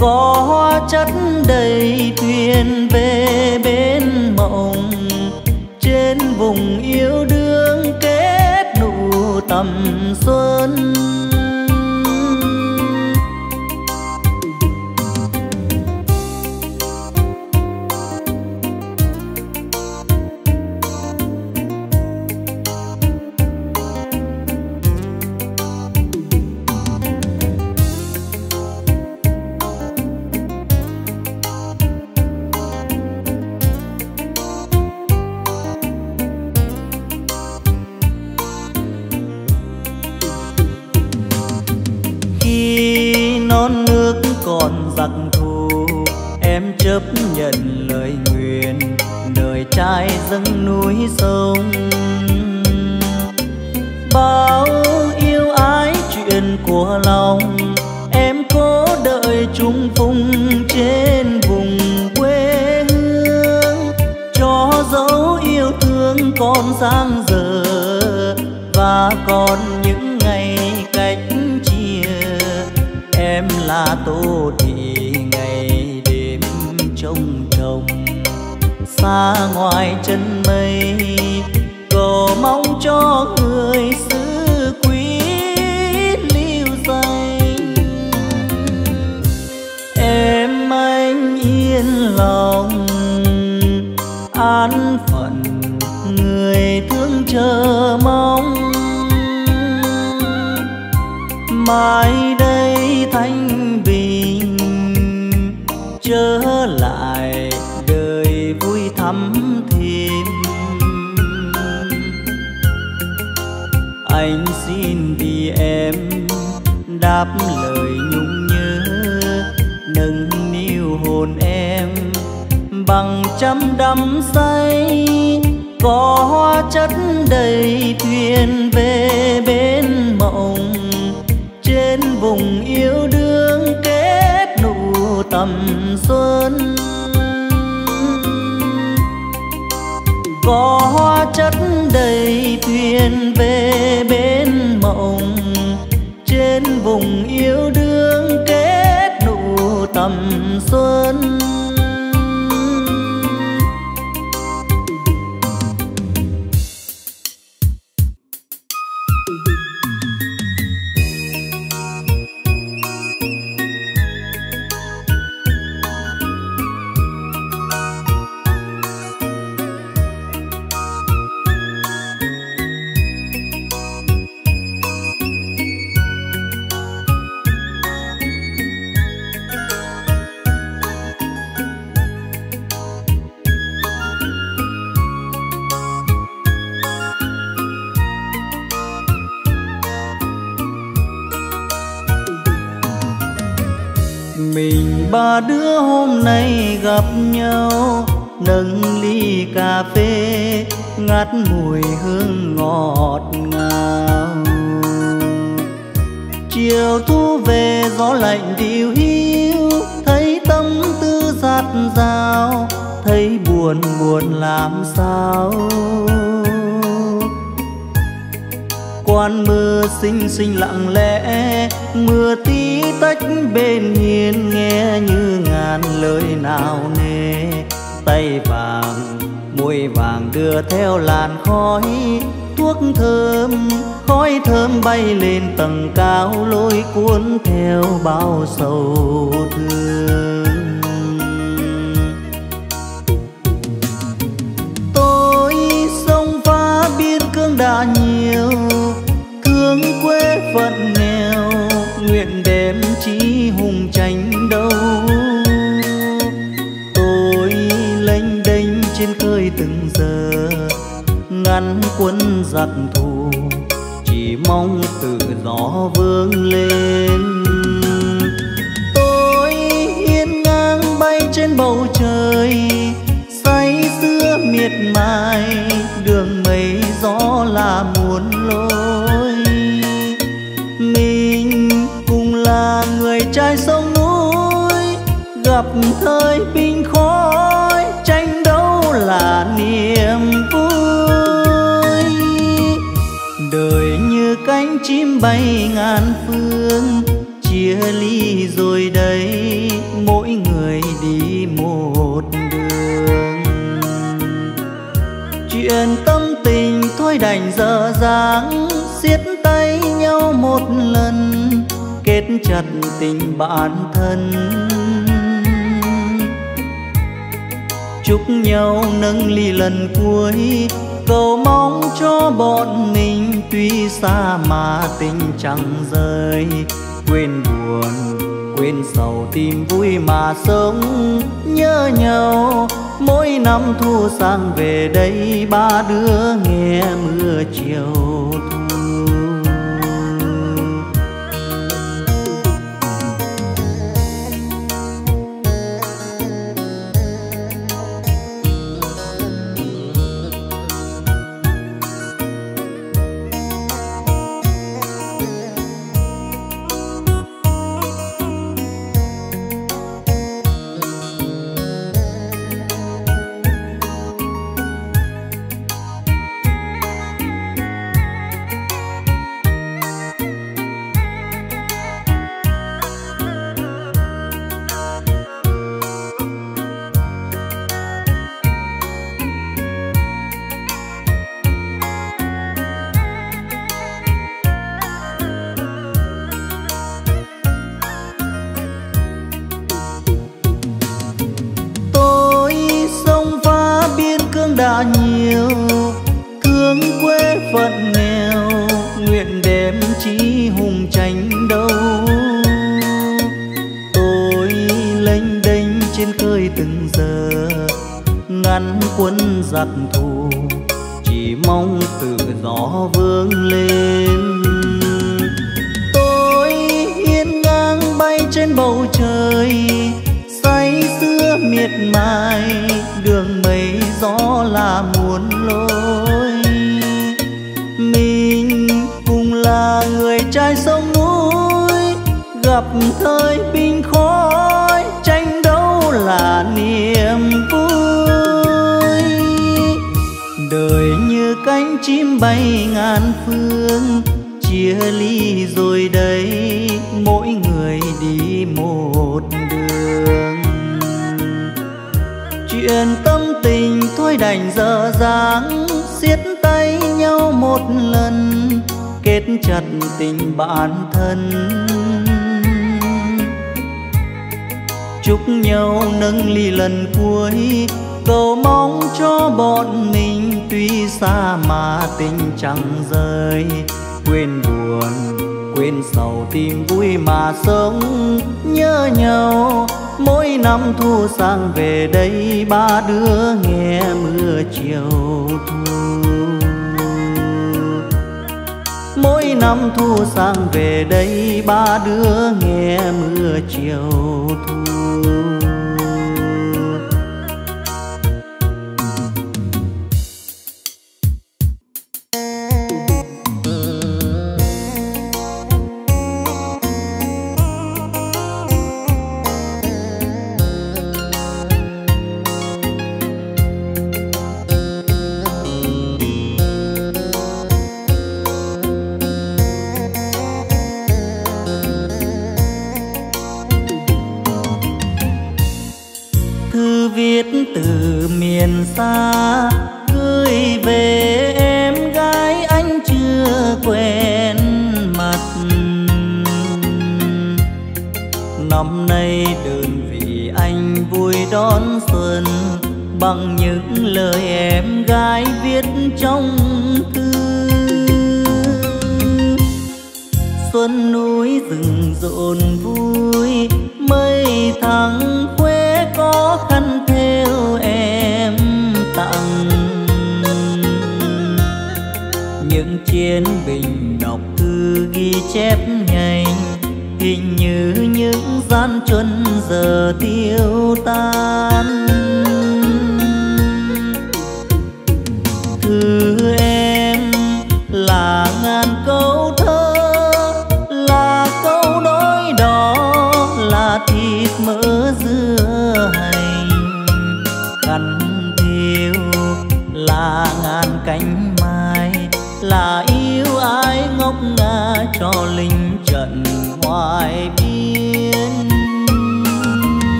[SPEAKER 3] có hoa chất đầy thuyền về bên mộng. Trên vùng yêu đương kết nụ tầm xuân la là tô thị ngày đêm trông trồng. Xa ngoài chân mây, cầu mong cho người xứ quý lưu danh. Em anh yên lòng, an phận người thương chờ mong. Mai đây thanh đáp lời nhung nhớ, nâng niu hồn em bằng trăm đắm say. Có hoa chất đầy thuyền về bên mộng, trên vùng yêu đương kết nụ tầm xuân. Có hoa chất đầy thuyền về bên mộng trên vùng yêu đương kết nụ tầm xuân. Ngát mùi hương ngọt ngào. Chiều thu về, gió lạnh điêu hiu, thấy tâm tư giạt rào thấy buồn buồn làm sao? Quan mưa xinh xinh lặng lẽ, mưa tí tách bên hiên nghe như ngàn lời nào nề, tay vào môi vàng đưa theo làn khói thuốc thơm, khói thơm bay lên tầng cao, lôi cuốn theo bao sầu thương tôi sông pha biên cương đã nhiều thương quê phận nghèo, nguyện đem chi. Ngăn quân giặc thù, chỉ mong tự gió vương lên. Tôi hiên ngang bay trên bầu trời, say sưa miệt mài, đường mây gió là muôn lối. Mình cùng là người trai sông núi, gặp thời binh khói, tranh đấu là cánh chim bay ngàn phương, chia ly rồi đây, mỗi người đi một đường. Chuyện tâm tình thôi đành dở dáng siết tay nhau một lần, kết chặt tình bạn thân. Chúc nhau nâng ly lần cuối cầu mong cho bọn mình tuy xa mà tình chẳng rời. Quên buồn, quên sầu, tìm vui mà sống nhớ nhau. Mỗi năm thu sang về đây, ba đứa nghe mưa chiều thu. Sang về đây ba đứa nghe mưa chiều thu.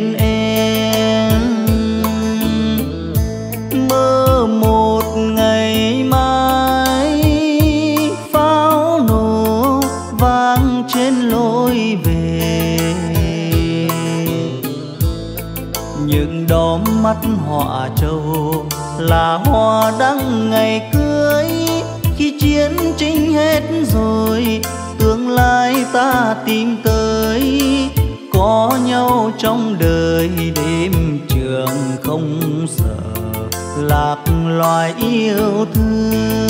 [SPEAKER 3] bên em. Mơ một ngày mai pháo nổ vang trên lối về. Những đóm mắt họa trầu là hoa đăng ngày cưới. Khi chiến tranh hết rồi, tương lai ta tìm tới. Có trong đời đêm trường không sợ lạc loài yêu thương.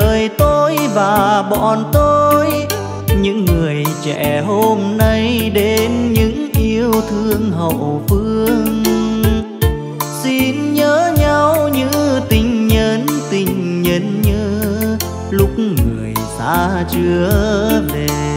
[SPEAKER 3] đời tôi và bọn tôi. Những người trẻ hôm nay đến những yêu thương hậu phương. Xin nhớ nhau như tình nhân tình nhân nhớ lúc người xa chưa về.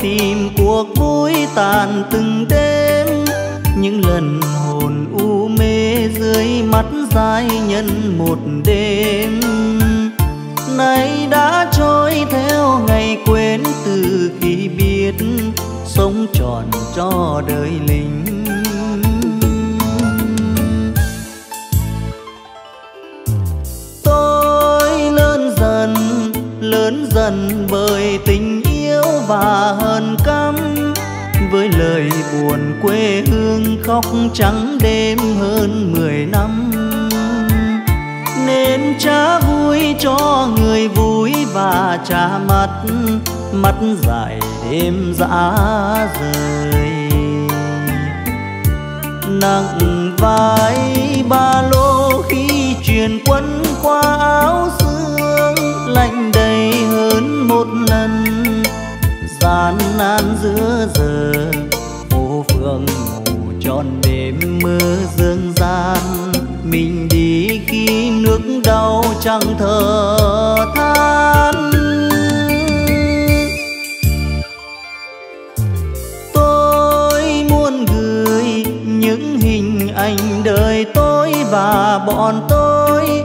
[SPEAKER 3] tìm cuộc vui tàn từng đêm. Những lần hồn u mê dưới mắt dài nhân một đêm. Nay đã trôi theo ngày quên từ khi biết sống tròn cho đời lính tôi lớn dần lớn dần bởi tình và hơn căm. Với lời buồn quê hương khóc trắng đêm hơn mười năm. Nên cha vui cho người vui và cha mặt mắt dài đêm dã rời. Nặng vai ba lô khi truyền quân qua áo xương, lạnh đầy hơn một lần gian nan giữa giờ. Phố phường ngủ tròn đêm mưa dương gian. Mình đi khi nước đau chẳng thở than. Tôi muốn gửi những hình ảnh đời tôi và bọn tôi.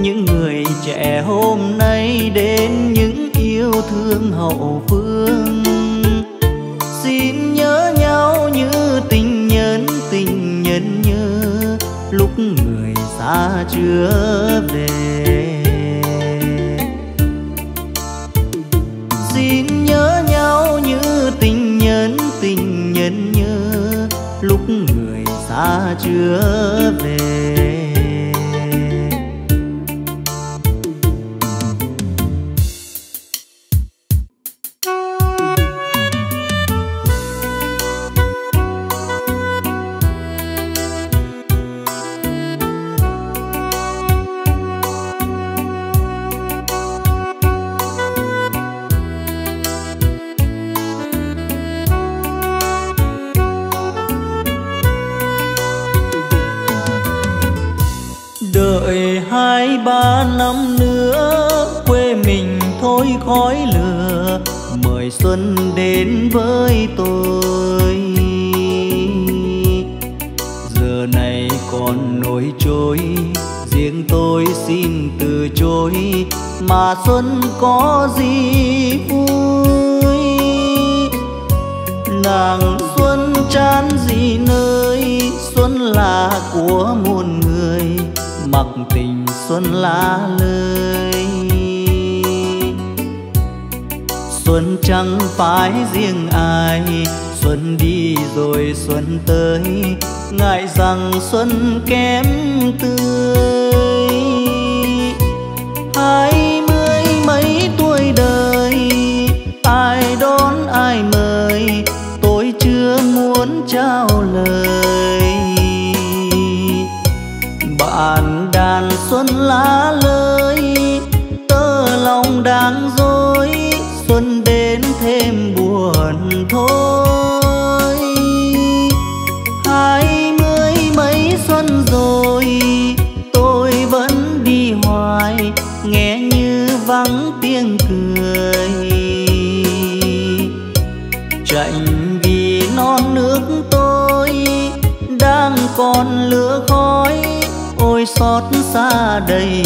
[SPEAKER 3] Những người trẻ hôm nay đến những yêu thương hậu phương. Xin nhớ nhau như tình nhân tình nhân nhớ lúc người xa chưa về. Xin nhớ nhau như tình nhân tình nhân nhớ lúc người xa chưa về. Ba năm nữa, quê mình thôi khói lửa, mời xuân đến với tôi. Giờ này còn nổi trôi, riêng tôi xin từ chối, mà xuân có gì vui? Nàng xuân chán gì nơi? Xuân là của muôn người, mặc tình xuân lá lơi, xuân chẳng phải riêng ai xuân đi rồi xuân tới. Ngại rằng xuân kém tươi. Hai mươi mấy tuổi đời ai đón ai mời tôi chưa muốn trao lời. Bạn đàn xuân lá lơi tơ lòng đang dối, xuân đến thêm buồn thôi. Hai mươi mấy xuân rồi, tôi vẫn đi hoài, nghe như vắng tiếng cười. Chạnh vì non nước tôi, đang còn lửa khói ôi xót xa đầy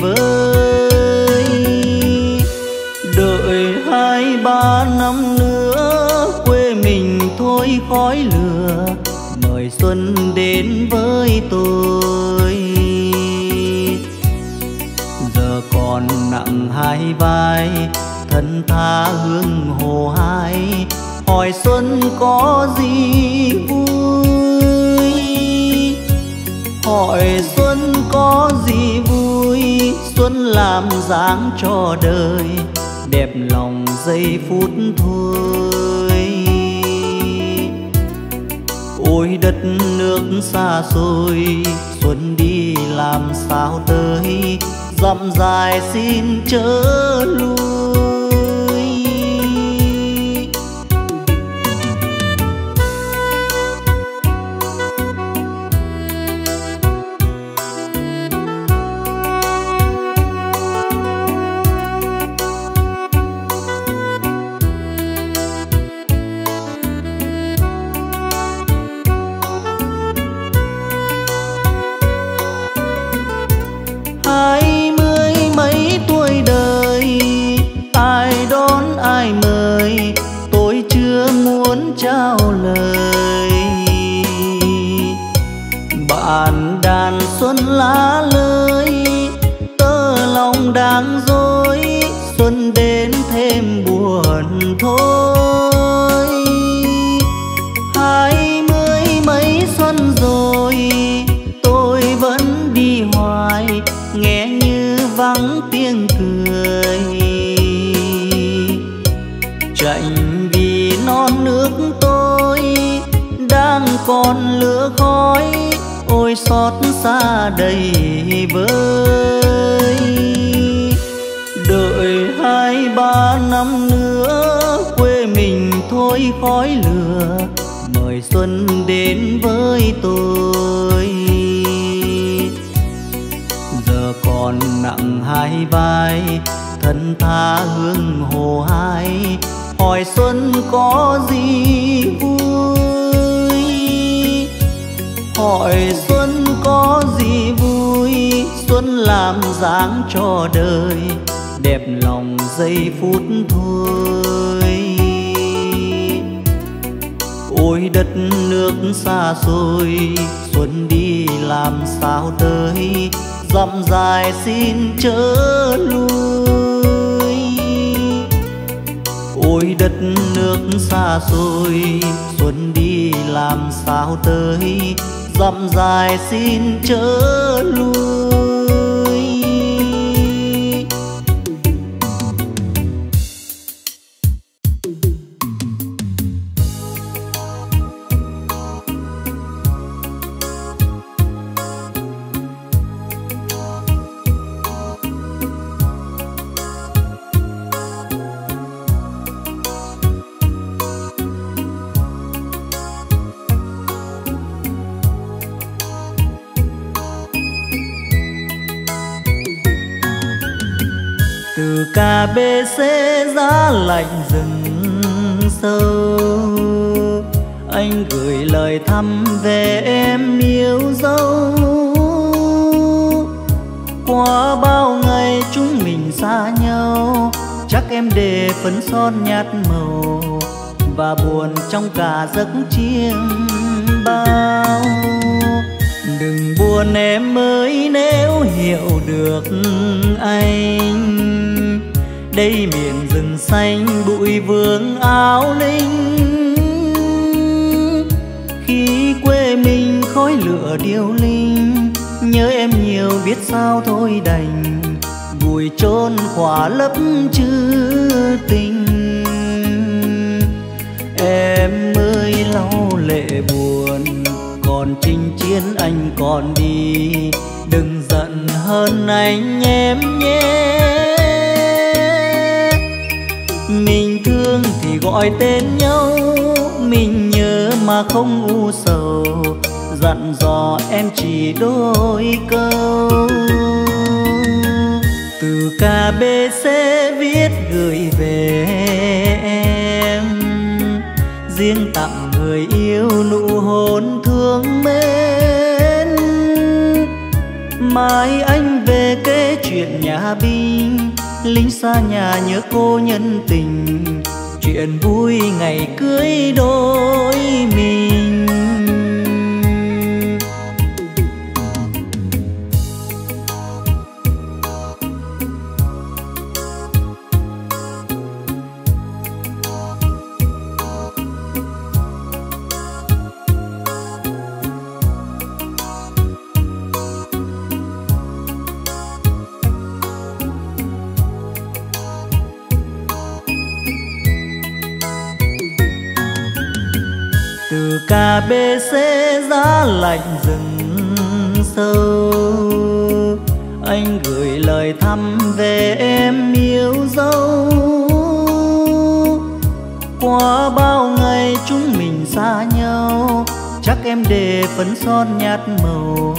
[SPEAKER 3] vơi. Đợi hai ba năm nữa, quê mình thôi khói lửa, mời xuân đến với tôi. Giờ còn nặng hai vai, thân tha hương hồ hai, hỏi xuân có gì vui hỏi xuân có gì vui, xuân làm dáng cho đời, đẹp lòng giây phút thôi. Ôi đất nước xa xôi, xuân đi làm sao tới, dặm dài xin chớ lui xuân đến với tôi. Giờ còn nặng hai vai, thân tha hương hồ hai, hỏi xuân có gì vui? Hỏi xuân có gì vui? Xuân làm dáng cho đời, đẹp lòng giây phút thôi. Đất nước xa xôi, xuân đi làm sao tới, dặm dài xin chớ lui. Ôi đất nước xa xôi, xuân đi làm sao tới, dặm dài xin chớ lui. KBC giá lạnh rừng sâu. Anh gửi lời thăm về em yêu dấu. Qua bao ngày chúng mình xa nhau, Chắc em để phấn son nhạt màu. Và buồn trong cả giấc chiêm bao. Đừng buồn em mới nếu hiểu được anh đây miền rừng xanh bụi vương áo linh. Khi quê mình khói lửa điêu linh, nhớ em nhiều biết sao thôi đành. Vùi chôn khỏa lấp chữ tình. Em ơi, lau lệ buồn, còn chinh chiến anh còn đi. Đừng giận hơn anh, em nhé. Thương thì gọi tên nhau. Mình nhớ mà không u sầu, dặn dò em chỉ đôi câu. Từ KBC viết gửi về em. Riêng tặng người yêu nụ hôn thương mến. Mai anh về kể chuyện nhà binh lính xa nhà nhớ cô nhân tình. Chuyện vui ngày cưới đôi mình. KBC giá lạnh rừng sâu. Anh gửi lời thăm về em yêu dấu. Qua bao ngày chúng mình xa nhau, Chắc em để phấn son nhạt màu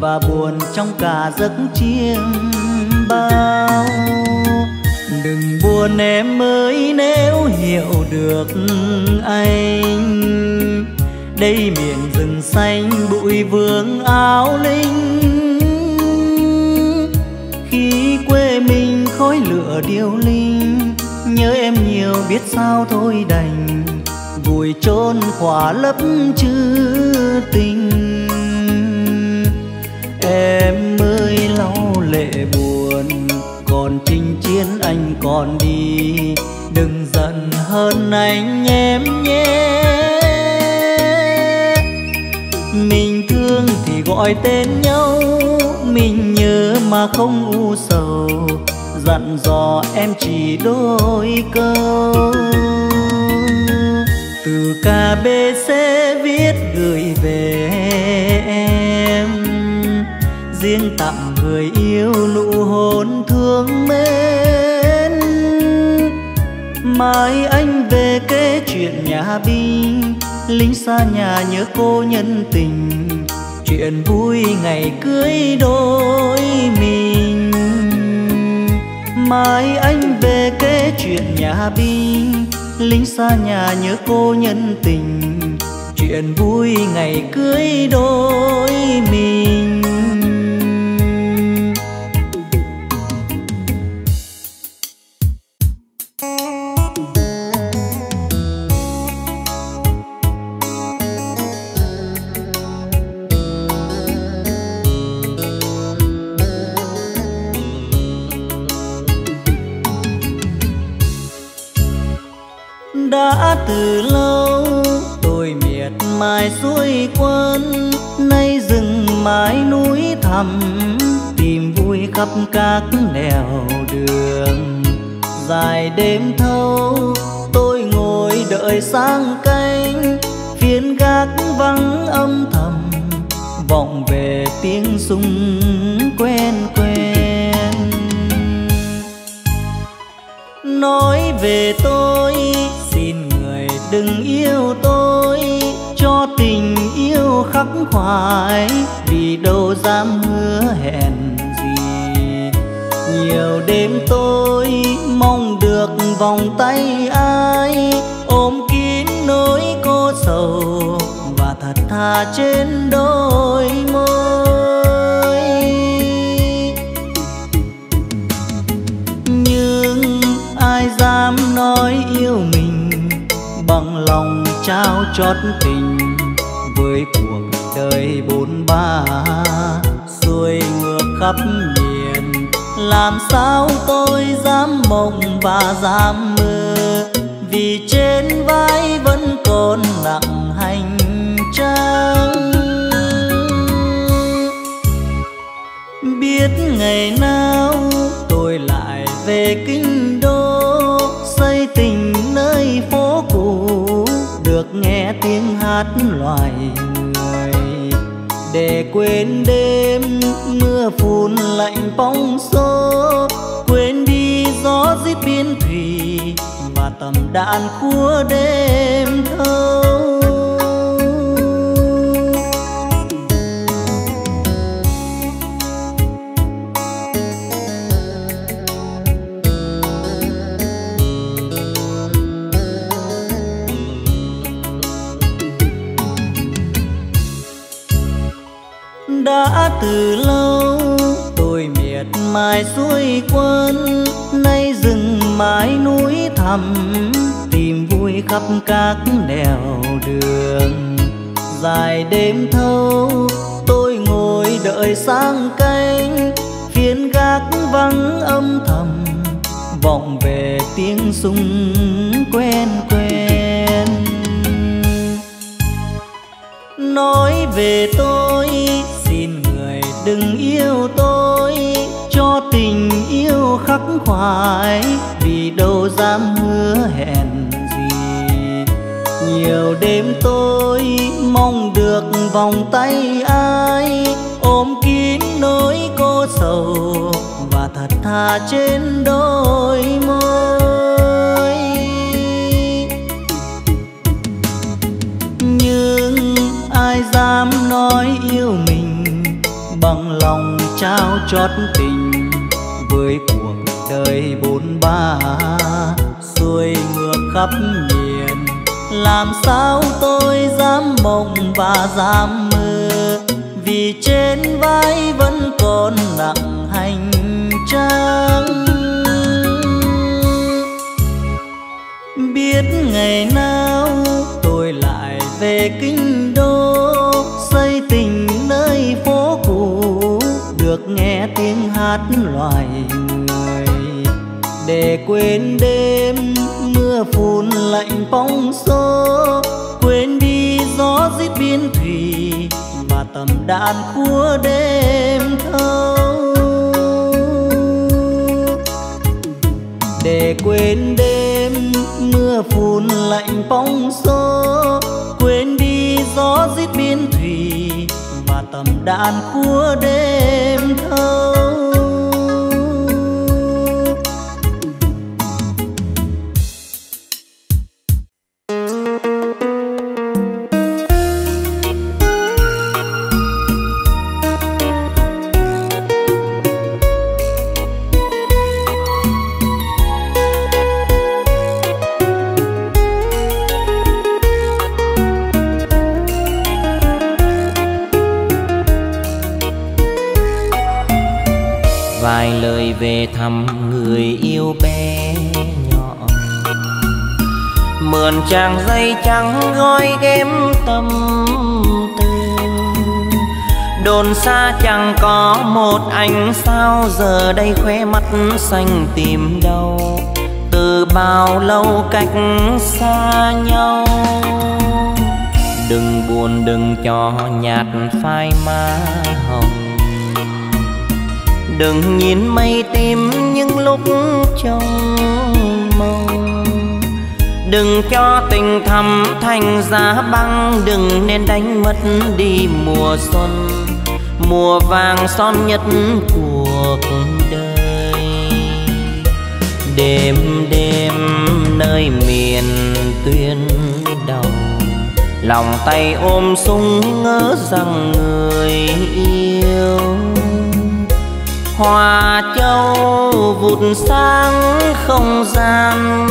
[SPEAKER 3] Và buồn trong cả giấc chiêm bao. Đừng buồn em ơi, nếu hiểu được anh. Đây miền rừng xanh, bụi vương áo linh. Khi quê mình khói lửa điêu linh, nhớ em nhiều biết sao thôi đành. Vùi chôn khỏa lấp chữ tình. Em ơi, lau lệ buồn khiến anh còn đi. Đừng giận hơn anh em nhé. Mình thương thì gọi tên nhau. Mình nhớ mà không u sầu. Dặn dò em chỉ đôi câu. Từ KBC viết gửi về em. Riêng tặng người yêu nụ hôn thương mến. Mai anh về kể chuyện nhà binh lính xa nhà nhớ cô nhân tình. Chuyện vui ngày cưới đôi mình. Mai anh về kể chuyện nhà binh lính xa nhà nhớ cô nhân tình. Chuyện vui ngày cưới đôi mình. Từ lâu, tôi miệt mài xuôi quân nay rừng mái núi thẳm, tìm vui khắp các nẻo đường. Dài đêm thâu, tôi ngồi đợi sang canh, phiến gác vắng âm thầm, vọng về tiếng súng quen quen. Nói về tôi đừng yêu tôi, cho tình yêu khắc khoải, vì đâu dám hứa hẹn gì. Nhiều đêm tôi mong được vòng tay ai, ôm kín nỗi cô sầu, và thật thà trên đôi môi. Trao trót tình với cuộc đời bốn ba. Xuôi ngược khắp miền, làm sao tôi dám mộng và dám mơ? Vì trên vai vẫn còn nặng hành trang biết ngày nào tôi lại về kinh đô. Được nghe tiếng hát loài người. Để quên đêm, mưa phùn lạnh bóng xô, quên đi gió rít biên thủy và tầm đạn của đêm thâu. Đã từ lâu, tôi miệt mài xuôi quân nay rừng mái núi thẳm, tìm vui khắp các nẻo đường. Dài đêm thâu, tôi ngồi đợi sang canh, phiến gác vắng âm thầm, vọng về tiếng súng quen quen. Nói về tôi yêu tôi, cho tình yêu khắc khoải, vì đâu dám hứa hẹn gì. Nhiều đêm tôi mong được vòng tay ai, ôm kín nỗi cô sầu, và thật thà trên đôi môi. Trao trót tình với cuộc đời bốn ba. Xuôi ngược khắp miền, làm sao tôi dám mộng và dám mơ? Vì trên vai vẫn còn nặng hành trang biết ngày nào tôi lại về kinh đô được nghe tiếng hát loài người. Để quên đêm mưa phùn lạnh bóng xô, quên đi gió rít biên thủy và tầm đạn của đêm thâu. Để quên đêm mưa phùn lạnh bóng xô, quên đi gió rít biên thủy tầm đàn khua đêm thâu
[SPEAKER 1] chàng dây trắng gói ghém tâm tư đồn xa chẳng có một ánh sao giờ đây khoe mắt xanh tìm đâu. Từ bao lâu cách xa nhau? Đừng buồn, đừng cho nhạt phai má hồng. Đừng nhìn mây tím những lúc trong mong đừng cho tình thầm thành giá băng, đừng nên đánh mất đi mùa xuân. Mùa vàng son nhất cuộc đời. Đêm đêm nơi miền tuyên đầu, lòng tay ôm sung ngỡ rằng người yêu. Hòa châu vụt sáng không gian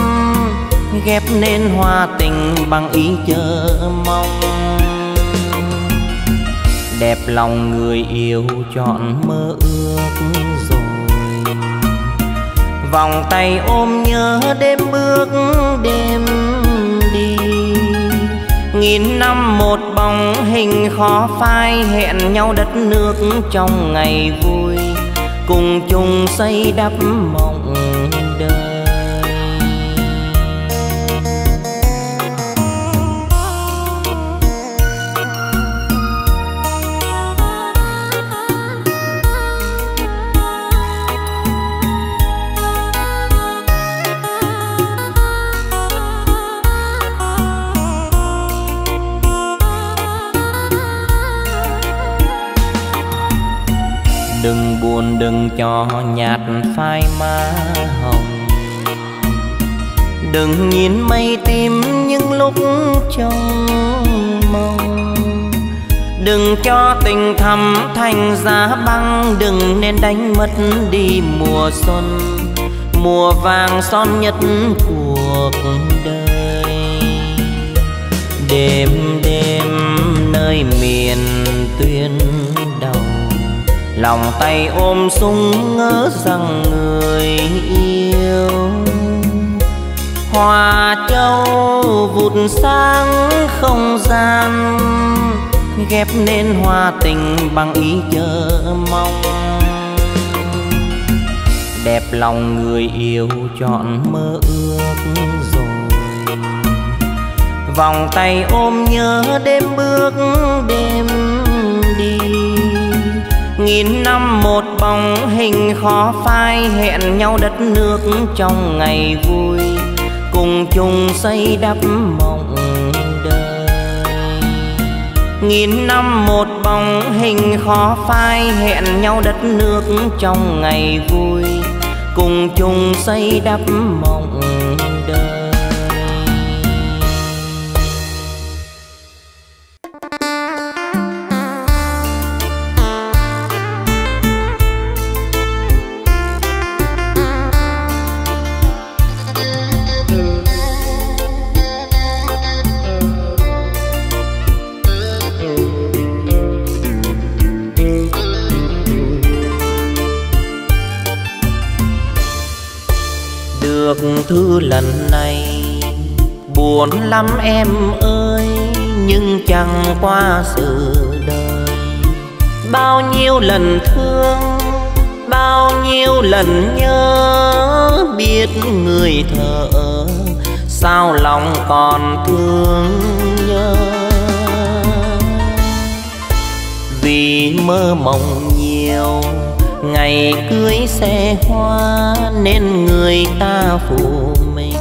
[SPEAKER 1] ghép nên hoa tình bằng ý chờ mong. Đẹp lòng người yêu chọn mơ ước rồi. Vòng tay ôm nhớ đêm bước đêm đi. Nghìn năm một bóng hình khó phai hẹn nhau đất nước trong ngày vui. Cùng chung xây đắp mộng buồn đừng cho nhạt phai má hồng. Đừng nhìn mây tím những lúc trong mong. Đừng cho tình thầm thành giá băng. Đừng nên đánh mất đi mùa xuân. Mùa vàng son nhất cuộc đời. Đêm đêm nơi miền tuyên lòng tay ôm sung ngỡ rằng người yêu. Hoa châu vụt sáng không gian, ghép nên hoa tình bằng ý chờ mong. Đẹp lòng người yêu chọn mơ ước rồi. Vòng tay ôm nhớ đêm bước đêm nghìn năm một bóng hình khó phai, hẹn nhau đất nước trong ngày vui. Cùng chung xây đắp mộng đời. Nghìn năm một bóng hình khó phai, hẹn nhau đất nước trong ngày vui. Cùng chung xây đắp mộng thư lần này. Buồn lắm em ơi, nhưng chẳng qua sự đời. Bao nhiêu lần thương, bao nhiêu lần nhớ, biết người thở sao lòng còn thương nhớ. Vì mơ mộng nhiều ngày cưới xe hoa nên người ta phụ mình.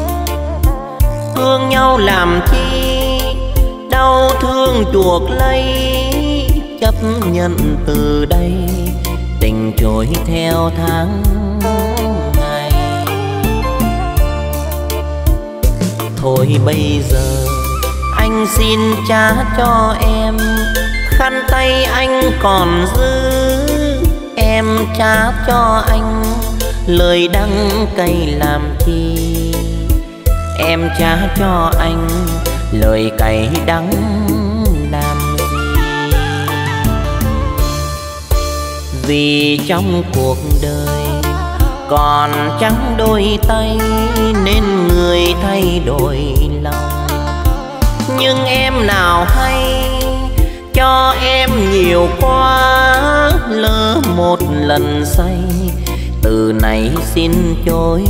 [SPEAKER 1] Thương nhau làm chi, đau thương chuộc lấy, chấp nhận từ đây. Tình trôi theo tháng ngày. Thôi bây giờ, anh xin trả cho em. Khăn tay anh còn giữ em trả cho anh lời đắng cay làm chi. Em trả cho anh lời cay đắng làm gì vì trong cuộc đời còn trắng đôi tay nên người thay đổi lòng. Nhưng em nào hay cho em nhiều quá lỡ một lần say từ này xin chối.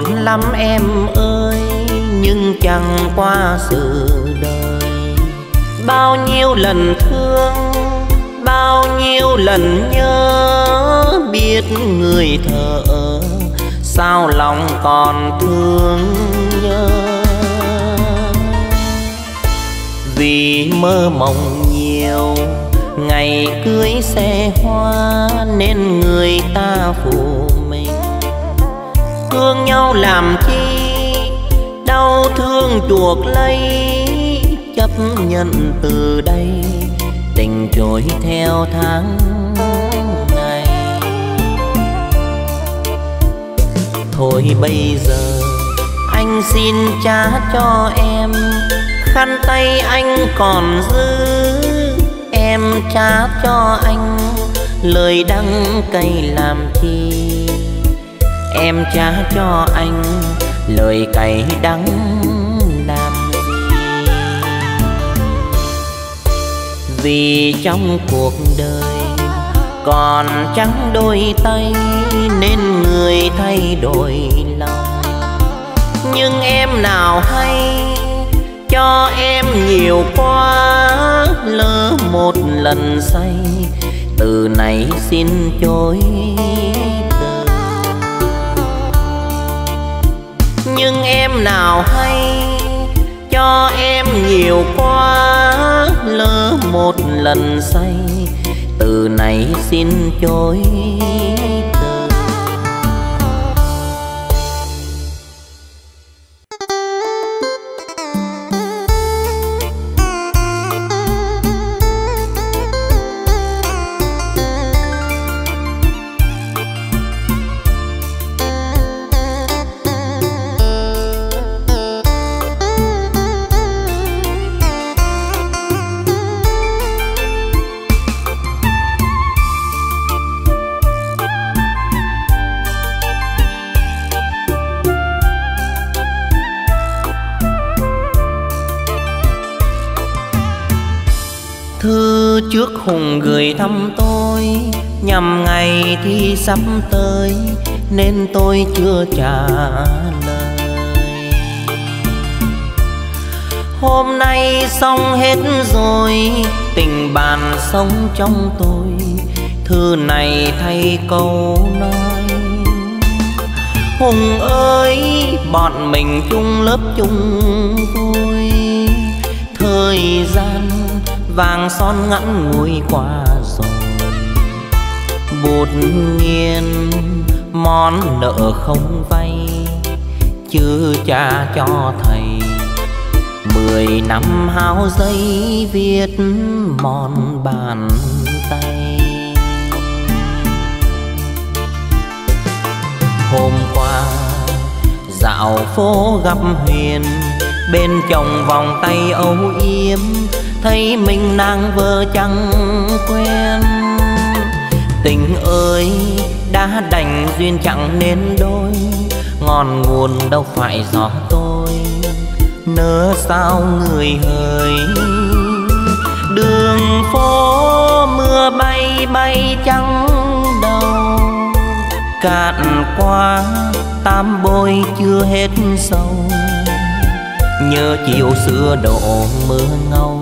[SPEAKER 1] Buồn lắm em ơi, nhưng chẳng qua sự đời. Bao nhiêu lần thương, bao nhiêu lần nhớ, biết người thở sao lòng còn thương nhớ. Vì mơ mộng nhiều, ngày cưới xe hoa, nên người ta phụ thương nhau làm chi? Đau thương chuộc lấy, chấp nhận từ đây. Tình trôi theo tháng ngày. Thôi bây giờ, anh xin trả cho em. Khăn tay anh còn giữ, em trả cho anh. Lời đắng cay làm chi? Em trả cho anh lời cay đắng làm gì vì trong cuộc đời còn trắng đôi tay nên người thay đổi lòng. Nhưng em nào hay cho em nhiều quá, lỡ một lần say, từ này xin chối em nào hay cho em nhiều quá, lỡ một lần say, từ nay xin chối. Hùng gửi thăm tôi. Nhằm ngày thi sắp tới, nên tôi chưa trả lời. Hôm nay xong hết rồi, tình bạn sống trong tôi. Thư này thay câu nói. Hùng ơi, bọn mình chung lớp chung vui. Thời gian vàng son ngắn ngùi qua rồi bột nghiền, món nợ không vay chưa cha cho thầy. Mười năm hao giấy viết mòn bàn tay. Hôm qua, dạo phố gặp huyền, bên chồng vòng tay âu yếm thấy mình nàng vợ chẳng quen. Tình ơi, đã đành duyên chẳng nên đôi. Ngọn nguồn đâu phải gió tôi, nỡ sao người hời. Đường phố mưa bay bay trắng đầu. Cạn qua tam bôi chưa hết sâu nhớ chiều xưa đổ mưa ngâu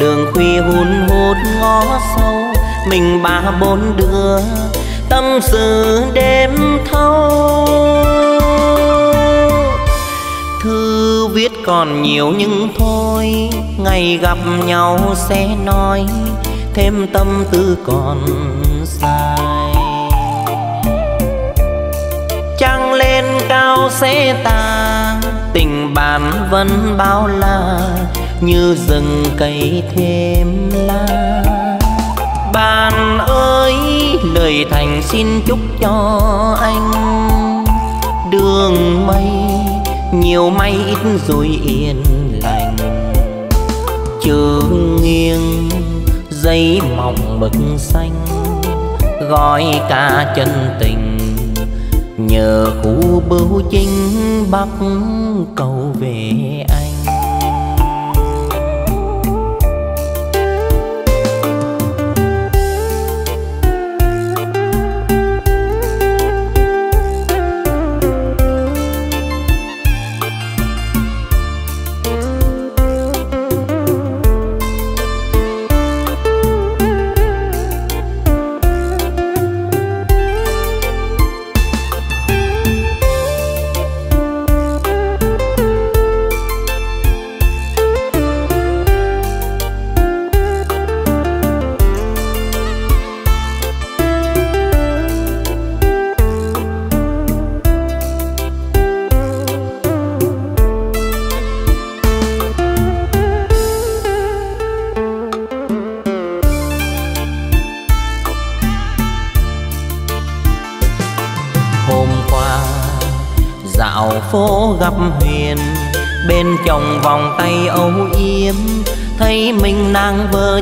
[SPEAKER 1] đường khuya hun hút ngó sâu. Mình ba bốn đứa, tâm sự đêm thâu. Thư viết còn nhiều nhưng thôi, ngày gặp nhau sẽ nói thêm tâm tư còn dài. Chẳng lên cao sẽ tàn, tình bạn vẫn bao la như rừng cây thêm lá bạn ơi, lời thành xin chúc cho anh. Đường mây, nhiều mây ít rồi yên lành. Trường nghiêng dây mỏng mực xanh. Gói cả chân tình, nhờ khu bưu chính bắc cầu về anh.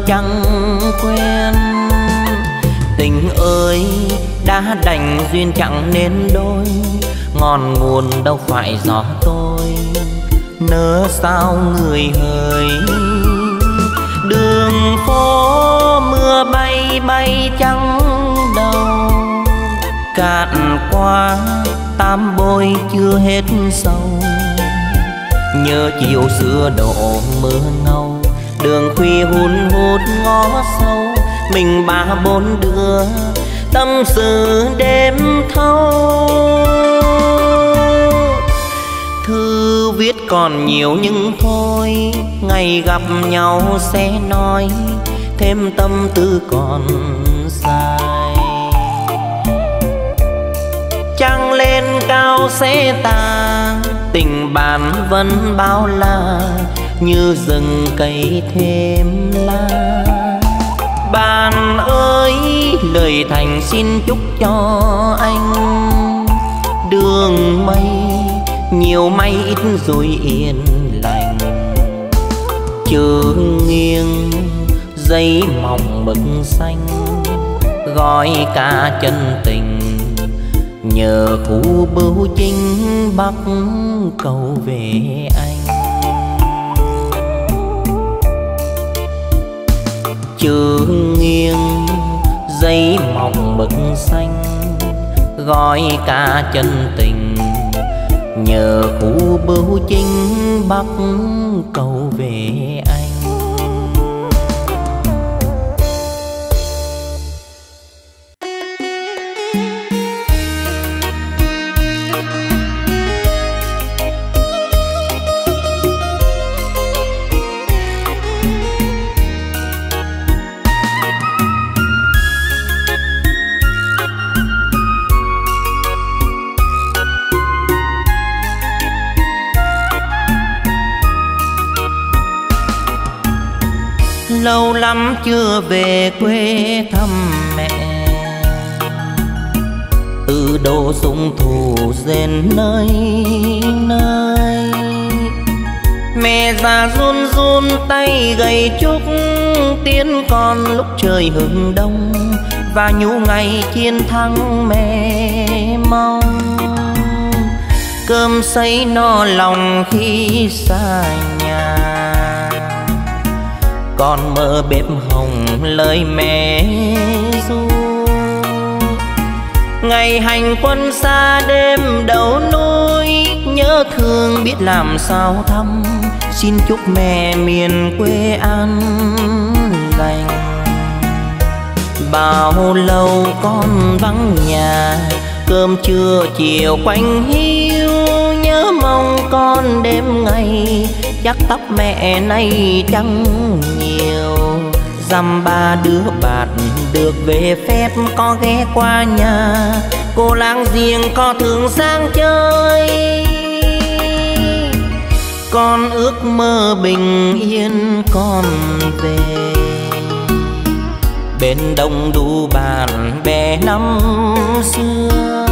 [SPEAKER 1] Chẳng quen tình ơi, đã đành duyên chẳng nên đôi. Ngọn nguồn đâu phải gió tôi, nỡ sao người hời. Đường phố mưa bay bay trắng đầu. Cạn qua tam bôi chưa hết sâu nhớ chiều xưa đổ mưa ngâu đường khuya hun hút ngó sâu mình ba bốn đứa, tâm sự đêm thâu. Thư viết còn nhiều nhưng thôi, ngày gặp nhau sẽ nói, thêm tâm tư còn dài. Trăng lên cao sẽ tàn tình bạn vẫn bao la như rừng cây thêm lá bạn ơi, lời thành xin chúc cho anh. Đường mây, nhiều mây ít rồi yên lành. Trường nghiêng dây mỏng mực xanh. Gói cả chân tình, nhờ khu bưu chính bắc cầu về anh. Trường nghiêng dây mỏng mực xanh, gói cả chân tình. Nhờ khu bưu chính bắc cầu về lắm chưa về quê thăm mẹ. Từ đồ sung thủ rền nơi nơi. Mẹ già run run tay gầy chúc tiến con lúc trời hừng đông. Và nhũ ngày chiến thắng mẹ mong. Cơm sấy no lòng khi xa nhà con mơ bếp hồng lời mẹ ru. Ngày hành quân xa đêm đầu núi, nhớ thương biết làm sao thăm. Xin chúc mẹ miền quê an lành. Bao lâu con vắng nhà, cơm trưa chiều quanh hiu. Nhớ mong con đêm ngày, chắc tóc mẹ nay trắng nhiều dăm ba đứa bạn được về phép có ghé qua nhà. Cô lang giềng có thường sang chơi. Con ước mơ bình yên con về. Bên đông đu bàn bè năm xưa.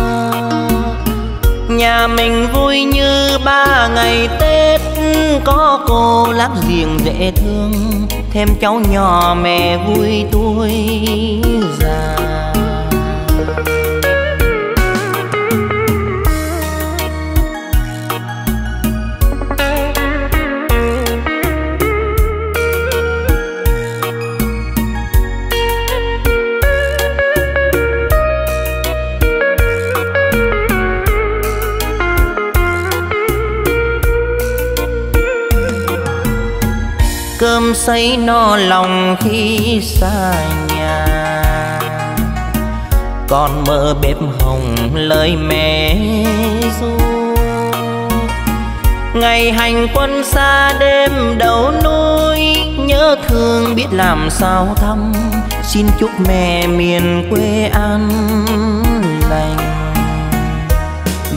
[SPEAKER 1] Nhà mình vui như ba ngày tết, có cô láng giềng dễ thương thêm cháu nhỏ mẹ vui tôi già cơm sấy no lòng khi xa nhà. Con mơ bếp hồng lời mẹ ru. Ngày hành quân xa đêm đầu núi, nhớ thương biết làm sao thăm. Xin chúc mẹ miền quê an lành.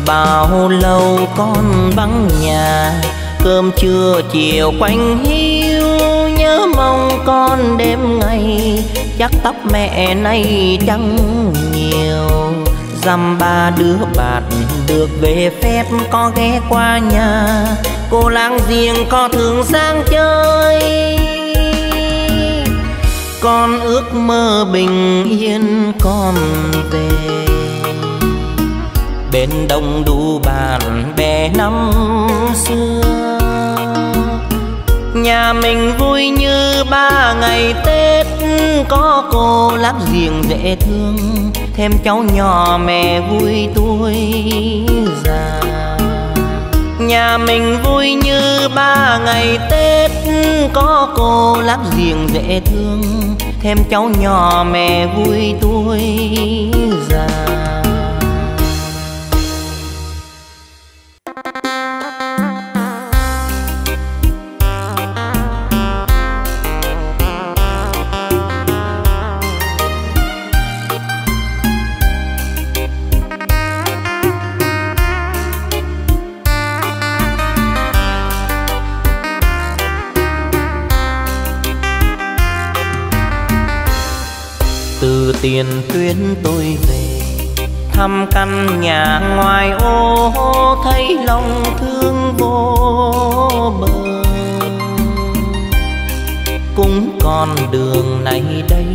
[SPEAKER 1] Bao lâu con vắng nhà, cơm trưa chiều quanh hiên con đêm ngày, chắc tóc mẹ nay chẳng nhiều. Dăm ba đứa bạn được về phép, có ghé qua nhà. Cô láng giềng có thường sang chơi. Con ước mơ bình yên con về. Bên đông đu bàn bè năm xưa nhà mình vui như ba ngày tết. Có cô láng giềng dễ thương, thêm cháu nhỏ mẹ vui tuổi già. Nhà mình vui như ba ngày tết. Có cô láng giềng dễ thương, thêm cháu nhỏ mẹ vui tuổi già. Tiền tuyến tôi về. Thăm căn nhà ngoài ô thấy lòng thương vô bờ. Cũng con đường này đây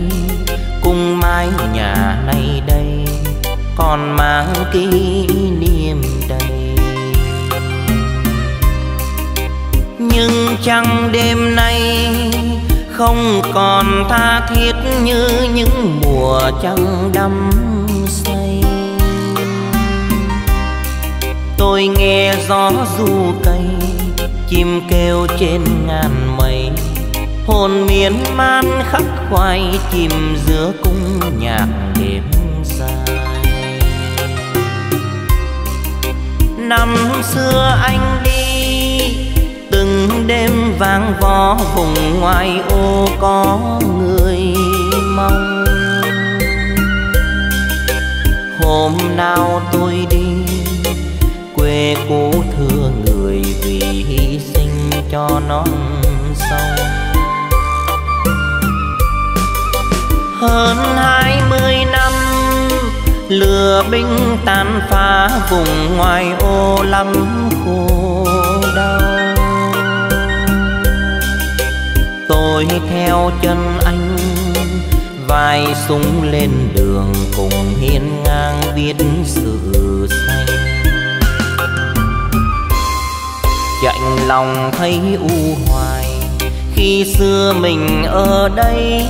[SPEAKER 1] cùng mái nhà này đây, còn mang kỷ niệm đầy. Nhưng chẳng đêm nay không còn tha thiết như những mùa trăng đắm say. Tôi nghe gió du cây chim kêu trên ngàn mây. Hồn miên man khắc khoai, chìm giữa cung nhạc đêm dài. Năm xưa anh đi, từng đêm vang vó vùng ngoài ô có người mong. Hôm nào tôi đi, quê cũ thưa người vì hy sinh cho non sông hơn hai mươi năm lừa binh tàn phá vùng ngoài ô lắm khổ đau. Tôi theo chân anh vai súng lên đường cùng hiên ngang viết sự xanh chạnh lòng thấy u hoài, khi xưa mình ở đây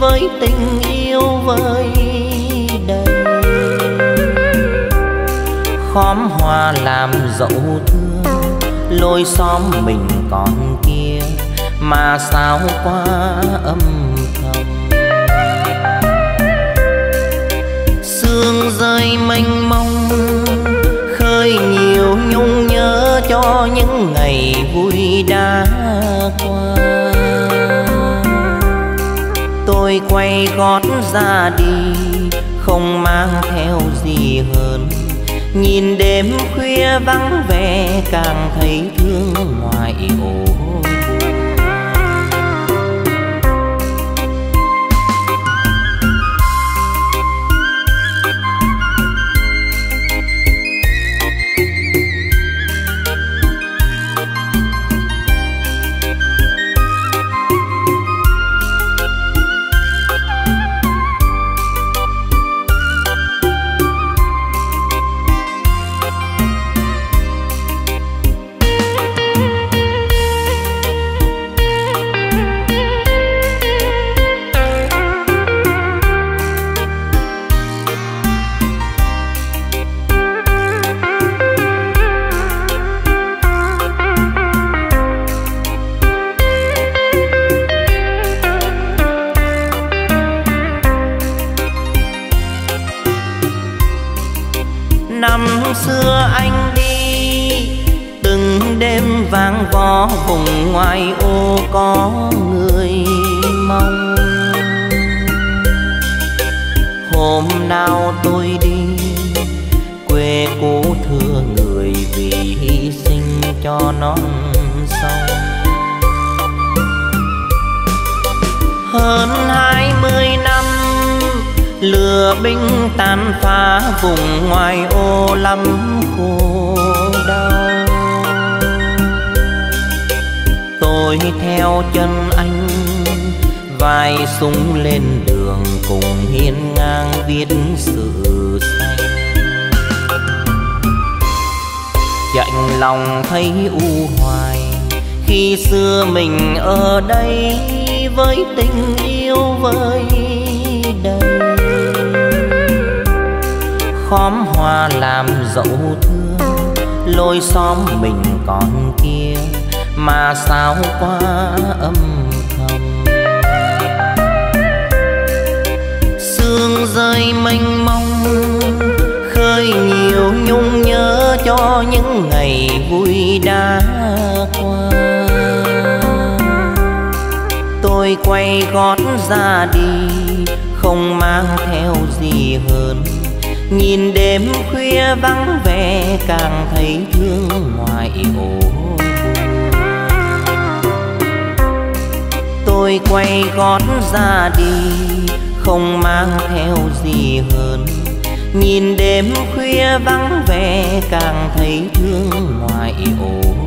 [SPEAKER 1] với tình yêu với đây khóm hoa làm dẫu thương, lối xóm mình còn kia, mà sao quá âm sương mênh mông, khơi nhiều nhung nhớ cho những ngày vui đã qua. Tôi quay gót ra đi, không mang theo gì hơn. Nhìn đêm khuya vắng vẻ, càng thấy thương ngoài ổ súng lên đường cùng hiên ngang viết sự say. Chạnh lòng thấy u hoài, khi xưa mình ở đây với tình yêu với đây khóm hoa làm dẫu thương, lối xóm mình còn kia, mà sao quá âm mai mênh mông, khơi nhiều nhung nhớ cho những ngày vui đã qua. Tôi quay gót ra đi, không mang theo gì hơn. Nhìn đêm khuya vắng vẻ, càng thấy thương ngoài ổ tôi quay gót ra đi không mang theo gì hơn. Nhìn đêm khuya vắng vẻ, càng thấy thương ngoài ổ